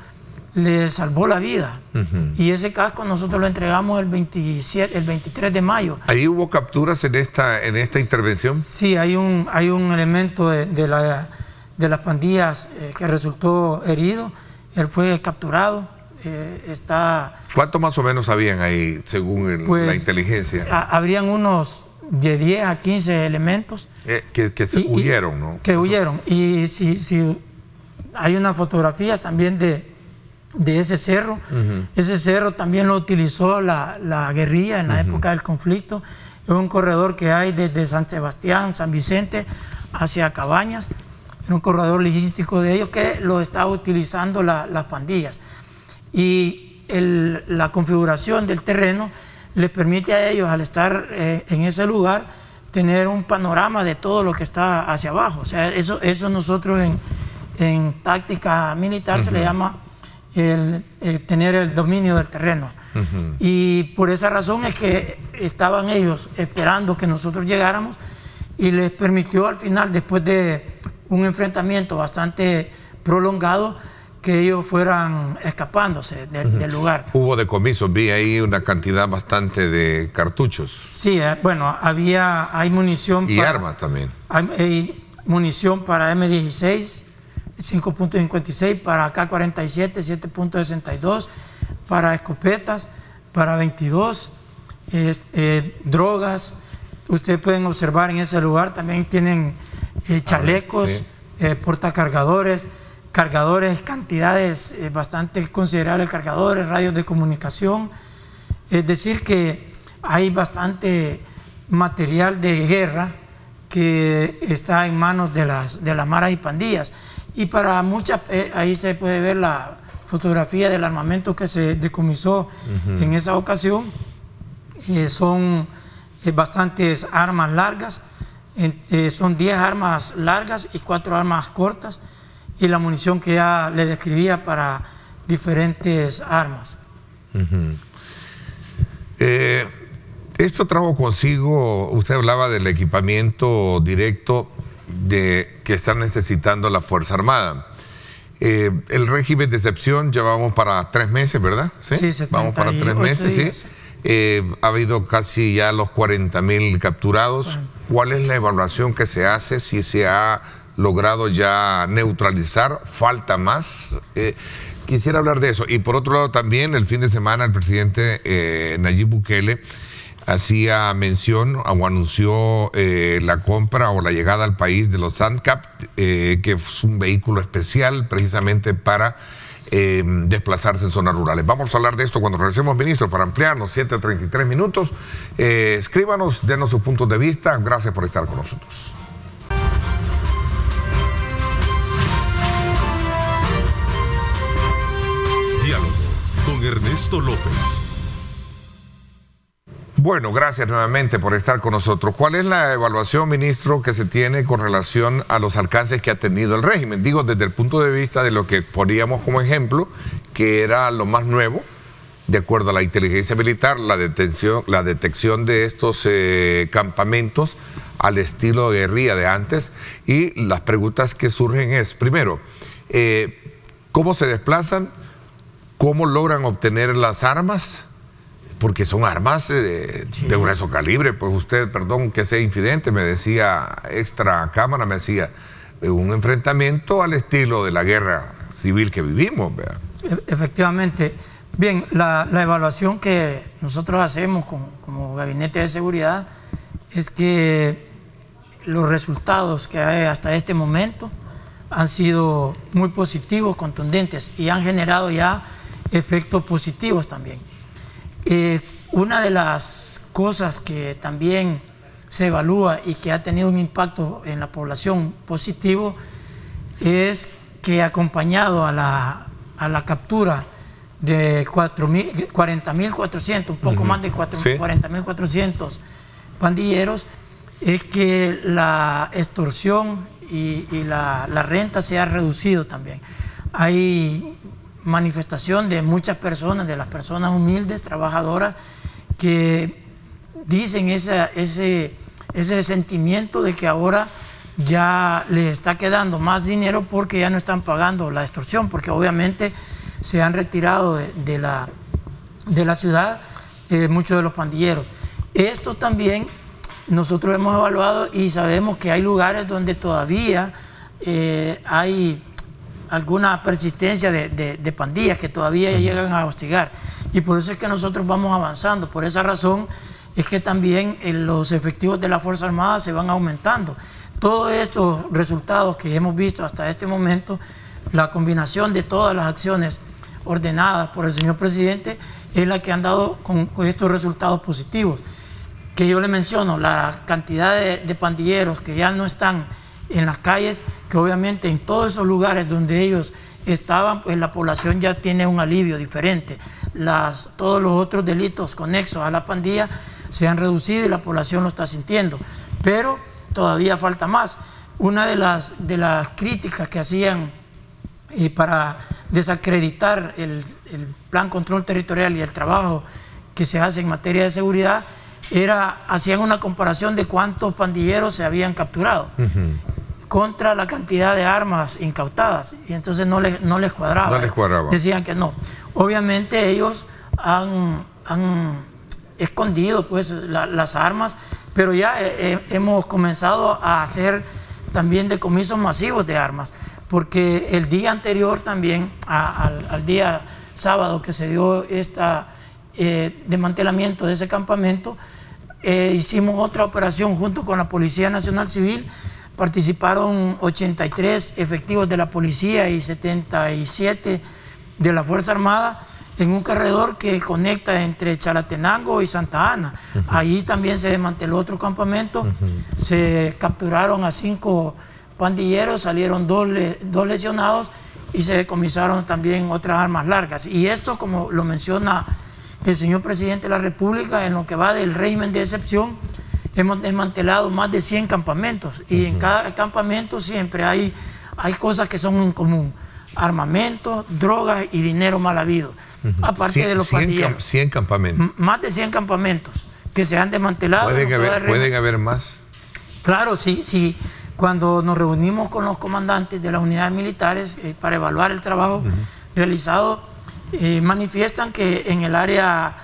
le salvó la vida. Y ese casco nosotros lo entregamos el, 27, el 23 de mayo. ¿Ahí hubo capturas en esta, en esta intervención? Sí, hay un, hay un elemento de, la, de las pandillas eh, que resultó herido. Él fue capturado. Eh, está... ¿Cuánto más o menos habían ahí, según la pues, inteligencia? habrían unos de 10 a 15 elementos. Eh, que, que se huyeron, ¿no? Que huyeron. Y si, si hay unas fotografías también de, de ese cerro. Ese cerro también lo utilizó la, guerrilla en la época del conflicto. Es un corredor que hay desde San Sebastián, San Vicente, hacia Cabañas. Es un corredor logístico de ellos que lo estaba utilizando las pandillas. Y la configuración del terreno les permite a ellos, al estar eh, en ese lugar, tener un panorama de todo lo que está hacia abajo. O sea, eso, eso nosotros en, táctica militar se le llama el, eh, tener el dominio del terreno. Y por esa razón es que estaban ellos esperando que nosotros llegáramos y les permitió al final, después de un enfrentamiento bastante prolongado, que ellos fueran escapándose del, lugar. Hubo decomisos, vi ahí una cantidad bastante de cartuchos. Sí, eh, bueno, había, hay munición. Y armas también. Hay, munición para M16, 5.56, para K-47, 7.62, para escopetas, para 22, eh, drogas. Ustedes pueden observar en ese lugar, también tienen eh, chalecos, portacargadores cargadores, cantidades eh, bastante considerables de cargadores, radios de comunicación. Es decir, que hay bastante material de guerra que está en manos de las, de las maras y pandillas. Y para muchas, eh, ahí se puede ver la fotografía del armamento que se decomisó en esa ocasión. Eh, son bastantes armas largas, son 10 armas largas y 4 armas cortas y la munición que ya le describía para diferentes armas. Eh, esto trajo consigo, usted hablaba del equipamiento directo de, que está necesitando la Fuerza Armada. Eh, el régimen de excepción llevamos para tres meses, ¿verdad? Sí, vamos para tres meses, sí. Eh, ha habido casi ya los 40 mil capturados. ¿Cuál es la evaluación que se hace si se ha logrado ya neutralizar, falta más. Eh, quisiera hablar de eso. Y por otro lado también el fin de semana el presidente eh, Nayib Bukele hacía mención o anunció eh, la compra o la llegada al país de los Sandcap, que es un vehículo especial precisamente para desplazarse en zonas rurales. Vamos a hablar de esto cuando regresemos, ministro, para ampliarnos 7.33 minutos. escríbanos, denos sus puntos de vista. Gracias por estar con nosotros. Ernesto López. Bueno, gracias nuevamente por estar con nosotros. ¿Cuál es la evaluación, ministro, que se tiene con relación a los alcances que ha tenido el régimen? Digo, desde el punto de vista de lo que poníamos como ejemplo, que era lo más nuevo, de acuerdo a la inteligencia militar, la, detención, la detección de estos eh, campamentos al estilo de guerrilla de antes. Y las preguntas que surgen es, primero, eh, ¿cómo se desplazan? ¿Cómo logran obtener las armas? Porque son armas eh, de grueso calibre. Pues usted, perdón que sea infidente, me decía extra cámara, me decía, un enfrentamiento al estilo de la guerra civil que vivimos. E, efectivamente. Bien, la, evaluación que nosotros hacemos como, como, gabinete de seguridad es que los resultados que hay hasta este momento han sido muy positivos, contundentes y han generado ya efectos positivos también. Es una de las cosas que también se evalúa y que ha tenido un impacto en la población positivo es que acompañado a la, a la captura de 40.400, un poco más de 40.400 pandilleros, es que la extorsión y, la, la, renta se ha reducido también. Hay manifestación de muchas personas, de las personas humildes, trabajadoras, que dicen ese, ese sentimiento de que ahora ya les está quedando más dinero porque ya no están pagando la extorsión, porque obviamente se han retirado de, la, de la ciudad eh, muchos de los pandilleros. Esto también nosotros hemos evaluado y sabemos que hay lugares donde todavía eh, hay alguna persistencia de, pandillas que todavía llegan a hostigar. Y por eso es que nosotros vamos avanzando. Por esa razón es que también eh, los efectivos de la Fuerza Armada se van aumentando. Todos estos resultados que hemos visto hasta este momento, la combinación de todas las acciones ordenadas por el señor presidente es la que han dado con, estos resultados positivos. Que yo le menciono, la cantidad de pandilleros que ya no están en las calles, que obviamente en todos esos lugares donde ellos estaban, pues la población ya tiene un alivio diferente. Las, todos los otros delitos conexos a la pandilla se han reducido y la población lo está sintiendo. Pero todavía falta más. Una de las, de las críticas que hacían eh, para desacreditar el, el plan control territorial y el trabajo que se hace en materia de seguridad era, hacían una comparación de cuántos pandilleros se habían capturado contra la cantidad de armas incautadas. Y entonces no, les, no les cuadraba. No les cuadraba. Decían que no. Obviamente ellos han, escondido pues las armas, pero ya eh, eh, hemos comenzado a hacer también decomisos masivos de armas, porque el día anterior también, al, día sábado que se dio este desmantelamiento de ese campamento, hicimos otra operación junto con la Policía Nacional Civil participaron 83 efectivos de la policía y 77 de la Fuerza Armada en un corredor que conecta entre Chalatenango y Santa Ana. Ahí también se desmanteló otro campamento, se capturaron a cinco pandilleros, salieron dos, dos lesionados y se decomisaron también otras armas largas. Y esto, como lo menciona el señor presidente de la República, en lo que va del régimen de excepción, hemos desmantelado más de 100 campamentos y en cada campamento siempre hay, hay cosas que son en común. Armamento, drogas y dinero mal habido. Aparte de los 100, 100 campamentos. más de 100 campamentos que se han desmantelado. ¿Pueden, haber, ¿pueden haber más? Claro, sí, sí. Cuando nos reunimos con los comandantes de las unidades militares eh, para evaluar el trabajo realizado, eh, manifiestan que en el área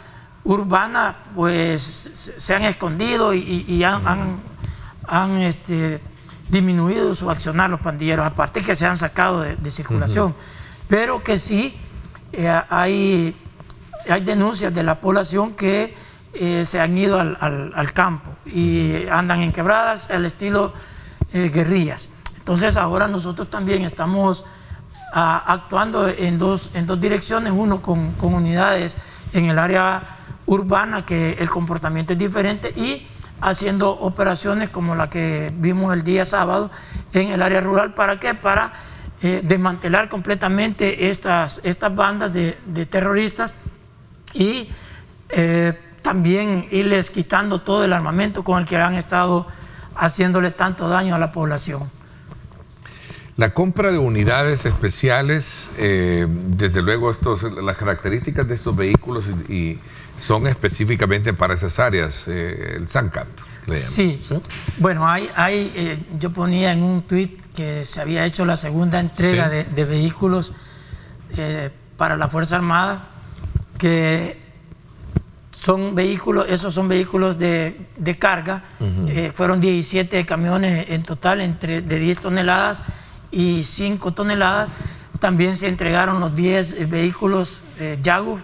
urbana pues se han escondido y, han, este, disminuido su accionar los pandilleros, aparte que se han sacado de, circulación, pero que sí eh, hay, hay denuncias de la población que eh, se han ido al, campo y andan en quebradas al estilo eh, guerrillas. Entonces ahora nosotros también estamos ah, actuando en dos, en dos direcciones, uno con, con unidades en el área urbana, que el comportamiento es diferente, y haciendo operaciones como la que vimos el día sábado en el área rural. ¿Para qué? Para eh, desmantelar completamente estas, estas bandas de, terroristas y eh, también irles quitando todo el armamento con el que han estado haciéndole tanto daño a la población. La compra de unidades especiales, eh, desde luego estos, las características de estos vehículos y son específicamente para esas áreas, eh, el SANCAP. Sí. bueno, hay, hay eh, yo ponía en un tuit que se había hecho la segunda entrega de, vehículos eh, para la Fuerza Armada, que son vehículos, esos son vehículos de, carga, fueron 17 camiones en total, entre de 10 toneladas y 5 toneladas. También se entregaron los 10 vehículos eh,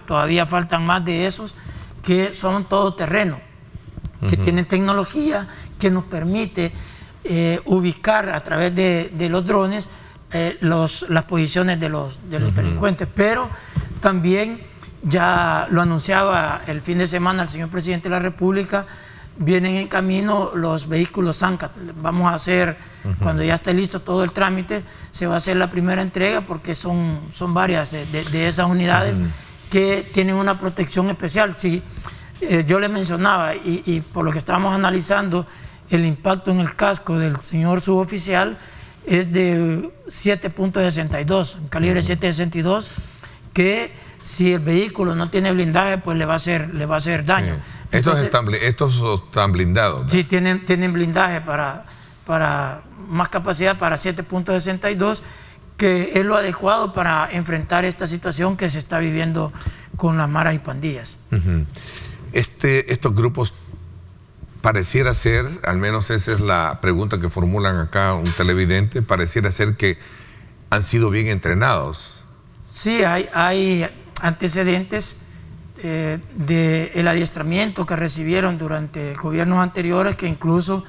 todavía faltan más de esos, que son todo terreno, que tienen tecnología que nos permite eh, ubicar a través de, los drones eh, los, las posiciones de los, de los delincuentes. Pero también ya lo anunciaba el fin de semana el señor presidente de la República, vienen en camino los vehículos Zanca. Vamos a hacer, cuando ya esté listo todo el trámite, se va a hacer la primera entrega porque son, son varias de, esas unidades que tienen una protección especial. Si eh, yo le mencionaba, y, por lo que estábamos analizando, el impacto en el casco del señor suboficial es de 7.62, calibre 7.62, que si el vehículo no tiene blindaje, pues le va a hacer, le va a hacer daño. Estos, están, estos están blindados. Sí, tienen, tienen blindaje para, para más capacidad para 7.62, que es lo adecuado para enfrentar esta situación que se está viviendo con las maras y pandillas. este, estos grupos pareciera ser, al menos esa es la pregunta que formulan acá un televidente, pareciera ser que han sido bien entrenados. Sí, hay, hay antecedentes eh, del adiestramiento que recibieron durante gobiernos anteriores, que incluso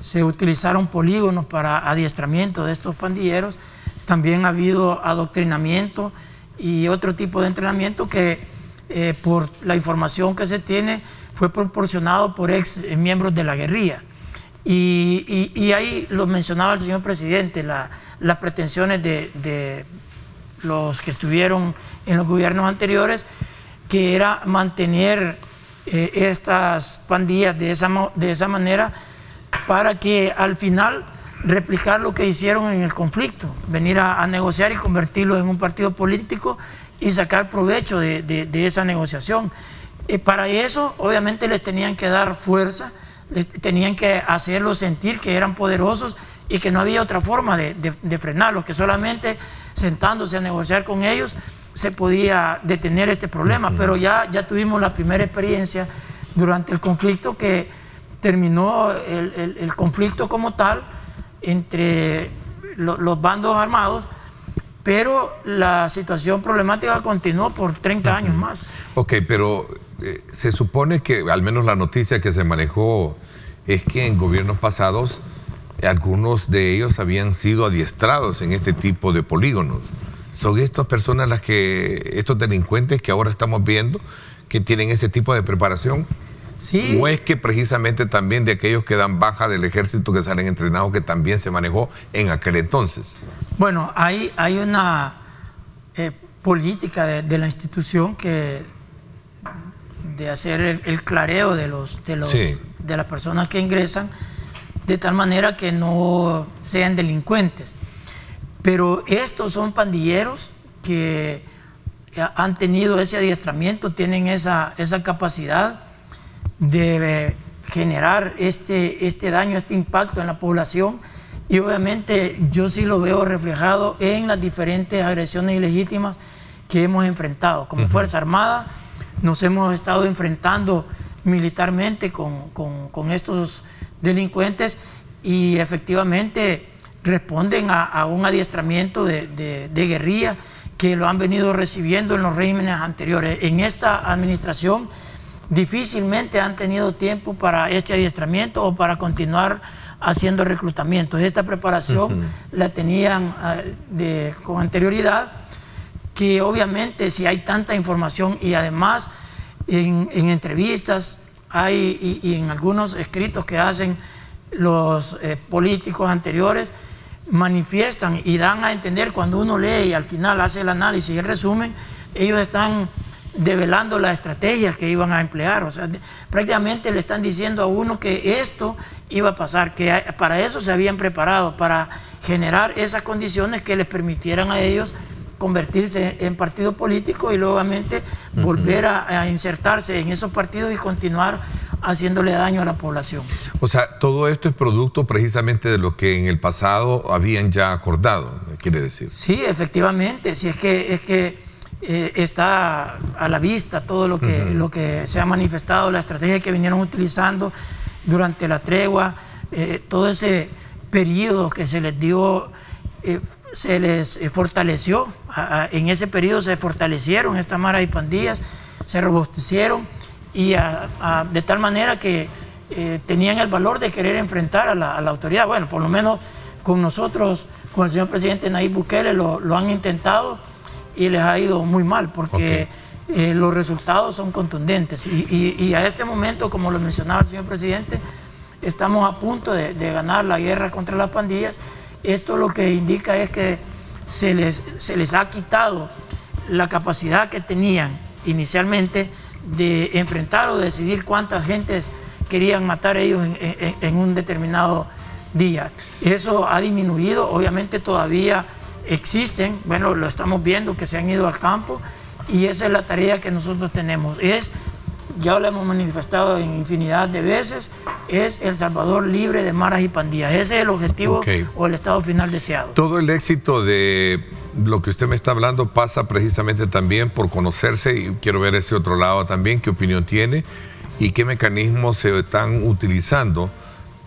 se utilizaron polígonos para adiestramiento de estos pandilleros. También ha habido adoctrinamiento y otro tipo de entrenamiento que eh, por la información que se tiene fue proporcionado por ex miembros de la guerrilla. Y, ahí lo mencionaba el señor presidente, las pretensiones de los que estuvieron en los gobiernos anteriores, que era mantener eh, estas pandillas de esa, de esa manera para que al final replicar lo que hicieron en el conflicto, venir a, negociar y convertirlo en un partido político y sacar provecho de, esa negociación. Y para eso, obviamente, les tenían que dar fuerza, les tenían que hacerlos sentir que eran poderosos y que no había otra forma de, de, frenarlos, que solamente sentándose a negociar con ellos se podía detener este problema. Pero ya, ya tuvimos la primera experiencia durante el conflicto que terminó el, conflicto como tal entre los bandos armados, pero la situación problemática continuó por 30 años más. Ok, pero eh, se supone que, al menos la noticia que se manejó, es que en gobiernos pasados algunos de ellos habían sido adiestrados en este tipo de polígonos. ¿Son estas personas las que, estos delincuentes que ahora estamos viendo, que tienen ese tipo de preparación? Sí. ¿O es que precisamente también de aquellos que dan baja del ejército que salen entrenados que también se manejó en aquel entonces? Bueno, hay, hay una eh, política de, la institución que de hacer el, clareo de los, de, los de las personas que ingresan de tal manera que no sean delincuentes. Pero estos son pandilleros que han tenido ese adiestramiento, tienen esa, esa capacidad de generar este, este daño, este impacto en la población. Y obviamente yo sí lo veo reflejado en las diferentes agresiones ilegítimas que hemos enfrentado. Como Fuerza Armada nos hemos estado enfrentando militarmente con, con estos delincuentes y efectivamente responden a, un adiestramiento de, guerrilla que lo han venido recibiendo en los regímenes anteriores. En esta administración difícilmente han tenido tiempo para este adiestramiento o para continuar haciendo reclutamiento. Esta preparación la tenían eh, con anterioridad, que obviamente si hay tanta información y además en, entrevistas hay, y en algunos escritos que hacen los eh, políticos anteriores manifiestan y dan a entender cuando uno lee y al final hace el análisis y el resumen, ellos están develando las estrategias que iban a emplear. O sea, prácticamente le están diciendo a uno que esto iba a pasar, que para eso se habían preparado, para generar esas condiciones que les permitieran a ellos convertirse en partido político y luego volver a, insertarse en esos partidos y continuar haciéndole daño a la población. O sea, todo esto es producto precisamente de lo que en el pasado habían ya acordado, quiere decir. Sí, efectivamente, si es que es que eh, está a la vista todo lo que, lo que se ha manifestado, la estrategia que vinieron utilizando durante la tregua, eh, todo ese periodo que se les dio, eh, se les fortaleció, en ese periodo se fortalecieron estas maras y pandillas, se robustecieron y de tal manera que eh, tenían el valor de querer enfrentar a la, autoridad. Bueno, por lo menos con nosotros, con el señor presidente Nayib Bukele, lo, han intentado y les ha ido muy mal porque eh, los resultados son contundentes. Y, a este momento, como lo mencionaba el señor presidente, estamos a punto de, ganar la guerra contra las pandillas. Esto lo que indica es que se les, se les ha quitado la capacidad que tenían inicialmente de enfrentar o decidir cuántas gentes querían matar ellos en, un determinado día. Eso ha disminuido, obviamente todavía existen, bueno, lo estamos viendo que se han ido al campo y esa es la tarea que nosotros tenemos. Es, ya lo hemos manifestado en infinidad de veces, es El Salvador libre de maras y pandillas. Ese es el objetivo o el estado final deseado. Todo el éxito de lo que usted me está hablando pasa precisamente también por conocerse y quiero ver ese otro lado también, qué opinión tiene y qué mecanismos se están utilizando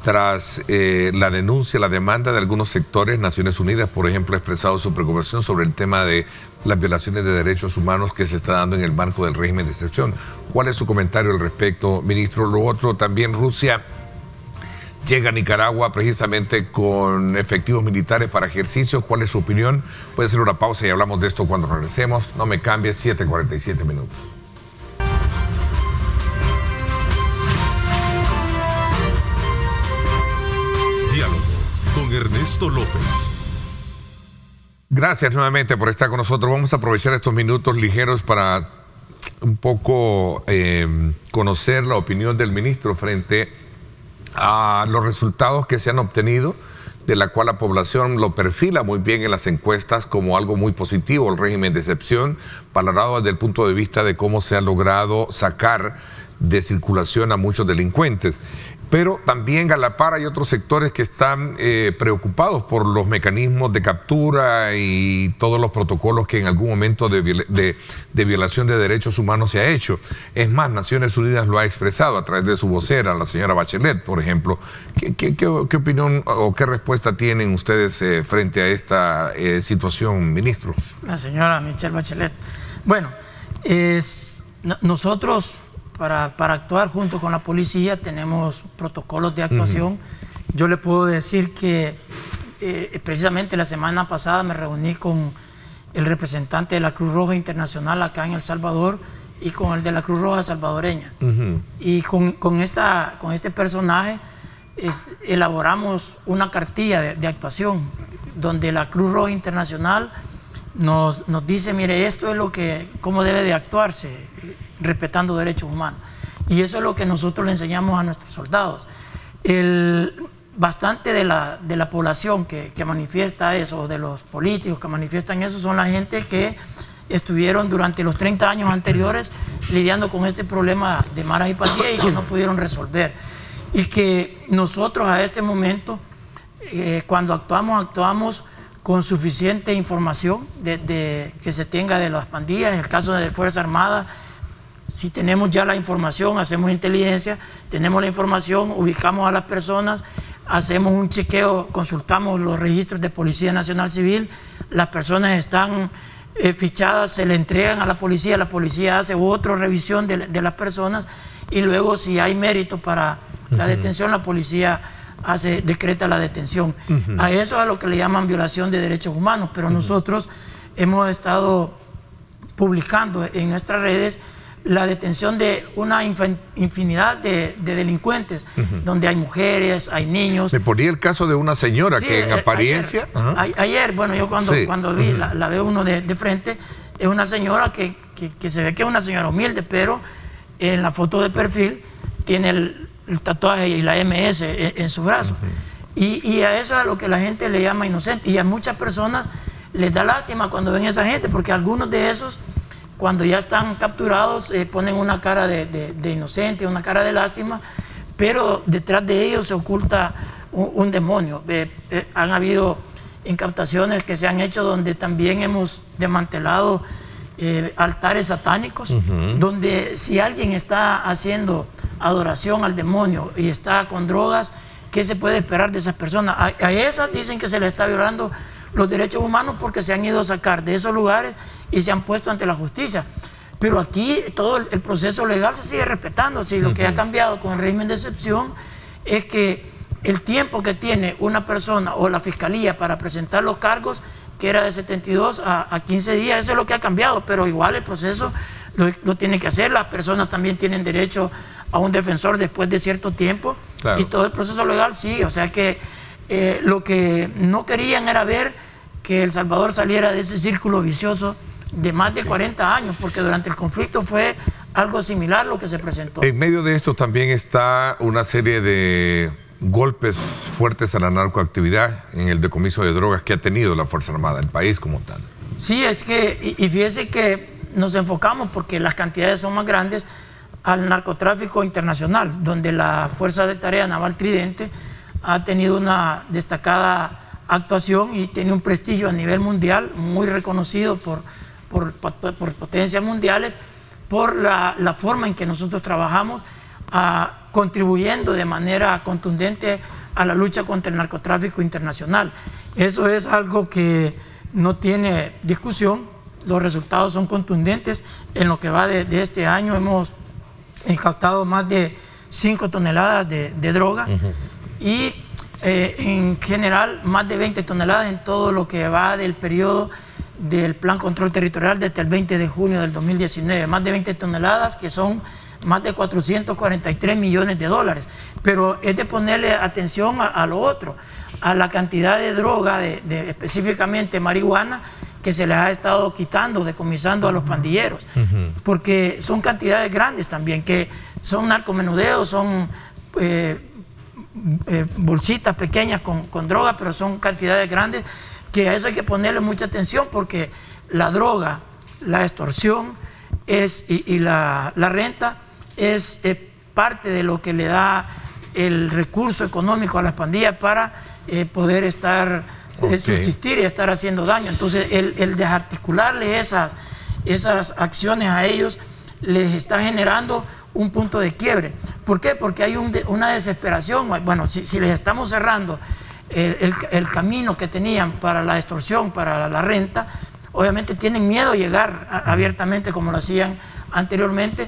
tras eh, la denuncia, la demanda de algunos sectores, Naciones Unidas, por ejemplo, ha expresado su preocupación sobre el tema de las violaciones de derechos humanos que se está dando en el marco del régimen de excepción. ¿Cuál es su comentario al respecto, ministro? Lo otro, también Rusia llega a Nicaragua precisamente con efectivos militares para ejercicios. ¿Cuál es su opinión? Puede ser una pausa y hablamos de esto cuando regresemos. No me cambies, 7.47 minutos. Diálogo con Ernesto López. Gracias nuevamente por estar con nosotros. Vamos a aprovechar estos minutos ligeros para un poco eh, conocer la opinión del ministro frente a los resultados que se han obtenido de la cual la población lo perfila muy bien en las encuestas como algo muy positivo, el régimen de excepción, valorado desde el punto de vista de cómo se ha logrado sacar de circulación a muchos delincuentes pero también Galapara y otros sectores que están eh, preocupados por los mecanismos de captura y todos los protocolos que en algún momento de, violación de derechos humanos se ha hecho. Es más, Naciones Unidas lo ha expresado a través de su vocera, la señora Bachelet, por ejemplo. ¿Qué, opinión o qué respuesta tienen ustedes eh, frente a esta eh, situación, ministro? La señora Michelle Bachelet. Bueno, es, nosotros para, actuar junto con la policía, tenemos protocolos de actuación. Yo le puedo decir que eh, precisamente la semana pasada me reuní con el representante de la Cruz Roja Internacional acá en El Salvador y con el de la Cruz Roja salvadoreña. Y con, esta, con este personaje elaboramos una cartilla de, actuación donde la Cruz Roja Internacional nos, nos, dice, mire, esto es lo que, cómo debe de actuarse respetando derechos humanos. Y eso es lo que nosotros le enseñamos a nuestros soldados. El, bastante de la, de la población que, que, manifiesta eso, de los políticos que manifiestan eso, son la gente que estuvieron durante los 30 años anteriores lidiando con este problema de maras y pandillas y que no pudieron resolver. Y que nosotros a este momento, eh, cuando actuamos, actuamos con suficiente información de, que se tenga de las pandillas, en el caso de Fuerza Armada, si tenemos ya la información, hacemos inteligencia, tenemos la información, ubicamos a las personas, hacemos un chequeo, consultamos los registros de Policía Nacional Civil, las personas están eh, fichadas, se le entregan a la policía, la policía hace otra revisión de, las personas y luego si hay mérito para la detención, la policía hace, decreta la detención. A eso es a lo que le llaman violación de derechos humanos, pero nosotros hemos estado publicando en nuestras redes la detención de una infinidad de, delincuentes, donde hay mujeres, hay niños. Me ponía el caso de una señora que en eh, apariencia... Ayer, bueno, yo cuando, cuando vi, la, veo uno de, frente, es una señora que, se ve que es una señora humilde, pero en la foto de perfil tiene el, tatuaje y la MS en, su brazo. y, y, a eso es a lo que la gente le llama inocente. Y a muchas personas les da lástima cuando ven a esa gente, porque algunos de esos cuando ya están capturados eh, ponen una cara de, inocente, una cara de lástima, pero detrás de ellos se oculta un, demonio. Eh, eh, han habido incaptaciones que se han hecho donde también hemos desmantelado altares satánicos, donde si alguien está haciendo adoración al demonio y está con drogas, ¿qué se puede esperar de esas personas? A, a esas dicen que se les está violando los derechos humanos porque se han ido a sacar de esos lugares y se han puesto ante la justicia. Pero aquí todo el proceso legal se sigue respetando. Si lo que ha cambiado con el régimen de excepción es que el tiempo que tiene una persona o la fiscalía para presentar los cargos, que era de 72 a, 15 días, eso es lo que ha cambiado, pero igual el proceso lo, tiene que hacer. Las personas también tienen derecho a un defensor después de cierto tiempo y todo el proceso legal sigue. O sea que eh, lo que no querían era ver que El Salvador saliera de ese círculo vicioso de más de 40 años, porque durante el conflicto fue algo similar lo que se presentó. En medio de esto también está una serie de golpes fuertes a la narcoactividad en el decomiso de drogas que ha tenido la Fuerza Armada, el país como tal. Sí, es que, y, fíjese que nos enfocamos, porque las cantidades son más grandes, al narcotráfico internacional, donde la Fuerza de Tarea Naval Tridente ha tenido una destacada actuación y tiene un prestigio a nivel mundial muy reconocido por por, potencias mundiales, por la, forma en que nosotros trabajamos, contribuyendo de manera contundente a la lucha contra el narcotráfico internacional. Eso es algo que no tiene discusión, los resultados son contundentes. En lo que va de, este año hemos incautado más de 5 toneladas de, droga y eh, en general más de 20 toneladas en todo lo que va del periodo del Plan Control Territorial desde el 20 de junio del 2019, más de 20 toneladas que son más de 443 millones de dólares. Pero es de ponerle atención a, lo otro, a la cantidad de droga, de, específicamente marihuana, que se les ha estado quitando, decomisando a los pandilleros, porque son cantidades grandes también, que son narcomenudeos, son eh, eh, bolsitas pequeñas con, con droga, pero son cantidades grandes, que a eso hay que ponerle mucha atención porque la droga, la extorsión es, y, la, renta es parte de lo que le da el recurso económico a las pandillas para eh, poder estar, eh, subsistir y estar haciendo daño. Entonces, el, desarticularle esas, esas acciones a ellos les está generando un punto de quiebre. ¿Por qué? Porque hay una desesperación. Bueno, si, les estamos cerrando el, camino que tenían para la extorsión, para la renta, obviamente tienen miedo a llegar abiertamente como lo hacían anteriormente.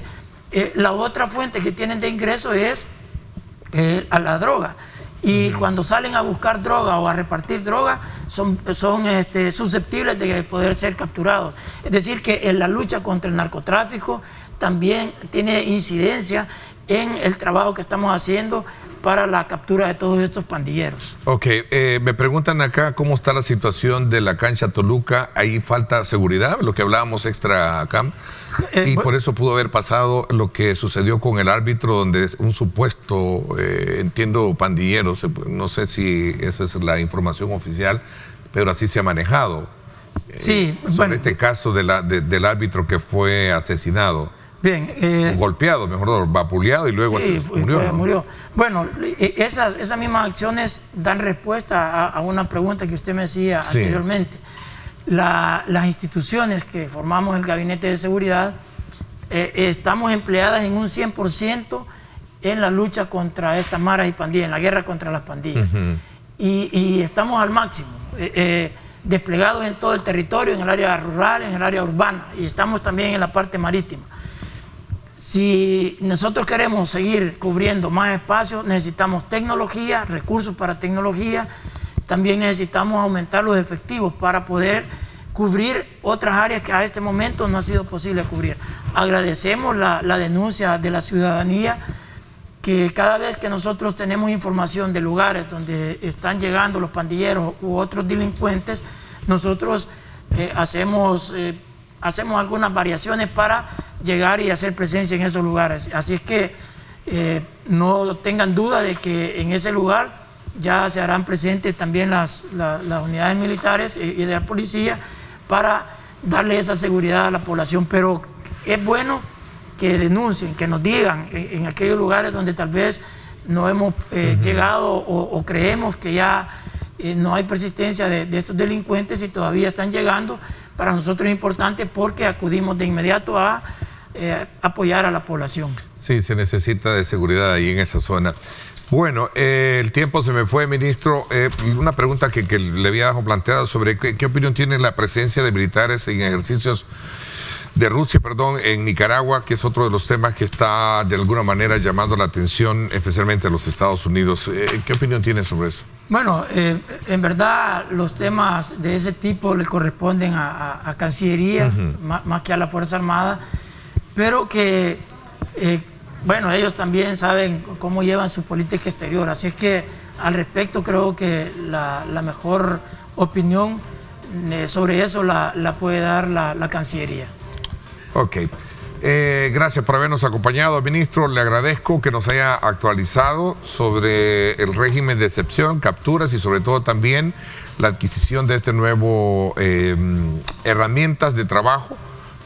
Eh, la otra fuente que tienen de ingreso es eh, a la droga. Y cuando salen a buscar droga o a repartir droga, son, son este, susceptibles de poder ser capturados. Es decir, que en la lucha contra el narcotráfico también tiene incidencia en el trabajo que estamos haciendo para la captura de todos estos pandilleros. Ok, eh, me preguntan acá cómo está la situación de la cancha Toluca. Ahí falta seguridad, lo que hablábamos extra acá. Eh, y por eso pudo haber pasado lo que sucedió con el árbitro, donde un supuesto, eh, entiendo, pandillero, no sé si esa es la información oficial, pero así se ha manejado. Sí, sobre este caso de la, del árbitro que fue asesinado. Bien. Eh, golpeado, mejor, vapuleado y luego murió. murió. Bueno, e, esas, esas mismas acciones dan respuesta a, una pregunta que usted me hacía anteriormente. Las instituciones que formamos el Gabinete de Seguridad eh, estamos empleadas en un 100% en la lucha contra estas maras y pandillas, en la guerra contra las pandillas. y, estamos al máximo. Eh, desplegados en todo el territorio, en el área rural, en el área urbana, y estamos también en la parte marítima. Si nosotros queremos seguir cubriendo más espacios, necesitamos tecnología, recursos para tecnología, también necesitamos aumentar los efectivos para poder cubrir otras áreas que a este momento no ha sido posible cubrir. Agradecemos la, denuncia de la ciudadanía que cada vez que nosotros tenemos información de lugares donde están llegando los pandilleros u otros delincuentes, nosotros eh, hacemos, eh, hacemos algunas variaciones para llegar y hacer presencia en esos lugares. Así es que eh, no tengan duda de que en ese lugar ya se harán presentes también las, unidades militares y de la policía para darle esa seguridad a la población. Pero es bueno que denuncien, que nos digan en, aquellos lugares donde tal vez no hemos eh, llegado o, creemos que ya eh, no hay persistencia de, de, estos delincuentes y todavía están llegando. Para nosotros es importante porque acudimos de inmediato a eh, apoyar a la población. Sí, se necesita de seguridad ahí en esa zona. Bueno, eh, el tiempo se me fue, ministro. Eh, una pregunta que, le había dejado planteada sobre qué, opinión tiene la presencia de militares en ejercicios de Rusia, perdón, en Nicaragua, que es otro de los temas que está de alguna manera llamando la atención, especialmente a los Estados Unidos. ¿Qué opinión tiene sobre eso? Bueno, en verdad los temas de ese tipo le corresponden a, Cancillería, más, que a la Fuerza Armada pero que, eh, bueno, ellos también saben cómo llevan su política exterior, así es que al respecto creo que la, mejor opinión eh, sobre eso la, puede dar la, Cancillería. Ok. Eh, gracias por habernos acompañado, ministro. Le agradezco que nos haya actualizado sobre el régimen de excepción, capturas y sobre todo también la adquisición de este nuevo herramientas de trabajo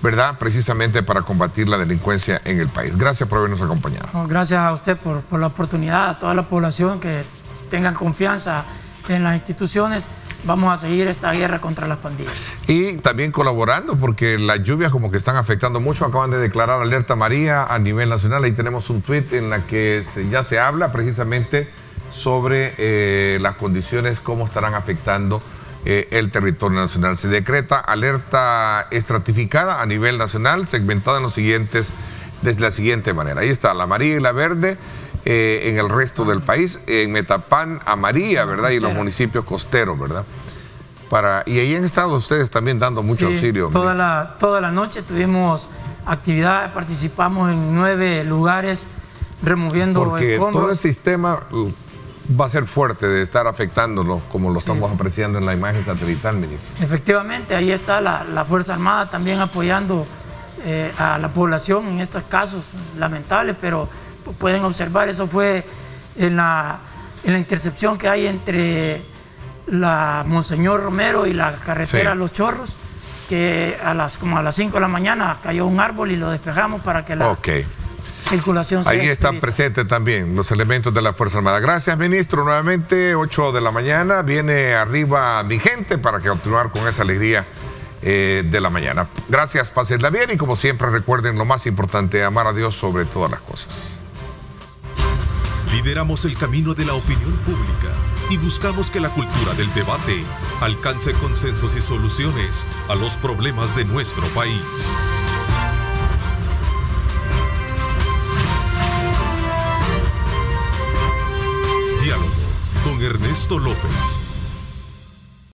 ¿verdad? Precisamente para combatir la delincuencia en el país. Gracias por habernos acompañado. gracias a usted por, la oportunidad, a toda la población que tengan confianza en las instituciones. Vamos a seguir esta guerra contra las pandillas. Y también colaborando porque las lluvias como que están afectando mucho. Acaban de declarar alerta María a nivel nacional. Ahí tenemos un tuit en la que ya se habla precisamente sobre eh, las condiciones, cómo estarán afectando eh, el territorio nacional. Se decreta alerta estratificada a nivel nacional, segmentada en los siguientes, desde la siguiente manera. Ahí está, la amarilla y la verde. Eh, en el resto del país, en Metapán, amarilla, ¿verdad? Y los municipios costeros, ¿verdad? Para, y ahí han estado ustedes también dando mucho auxilio. Toda la, toda la noche tuvimos actividades, participamos en nueve lugares removiendo Porque todo el sistema va a ser fuerte de estar afectándolo como lo estamos apreciando en la imagen satelital, ministro. Efectivamente, ahí está la, Fuerza Armada también apoyando eh, a la población en estos casos lamentables, pero pueden observar, eso fue en la, en la intercepción que hay entre la Monseñor Romero y la carretera Los Chorros, que a las como a las 5 de la mañana cayó un árbol y lo despejamos para que la circulación Ahí están presentes también los elementos de la Fuerza Armada. Gracias, ministro. Nuevamente, 8 de la mañana, viene arriba mi gente para que continuar con esa alegría eh, de la mañana. Gracias, pásenla bien y como siempre recuerden lo más importante, amar a Dios sobre todas las cosas. Lideramos el camino de la opinión pública y buscamos que la cultura del debate alcance consensos y soluciones a los problemas de nuestro país. Ernesto López.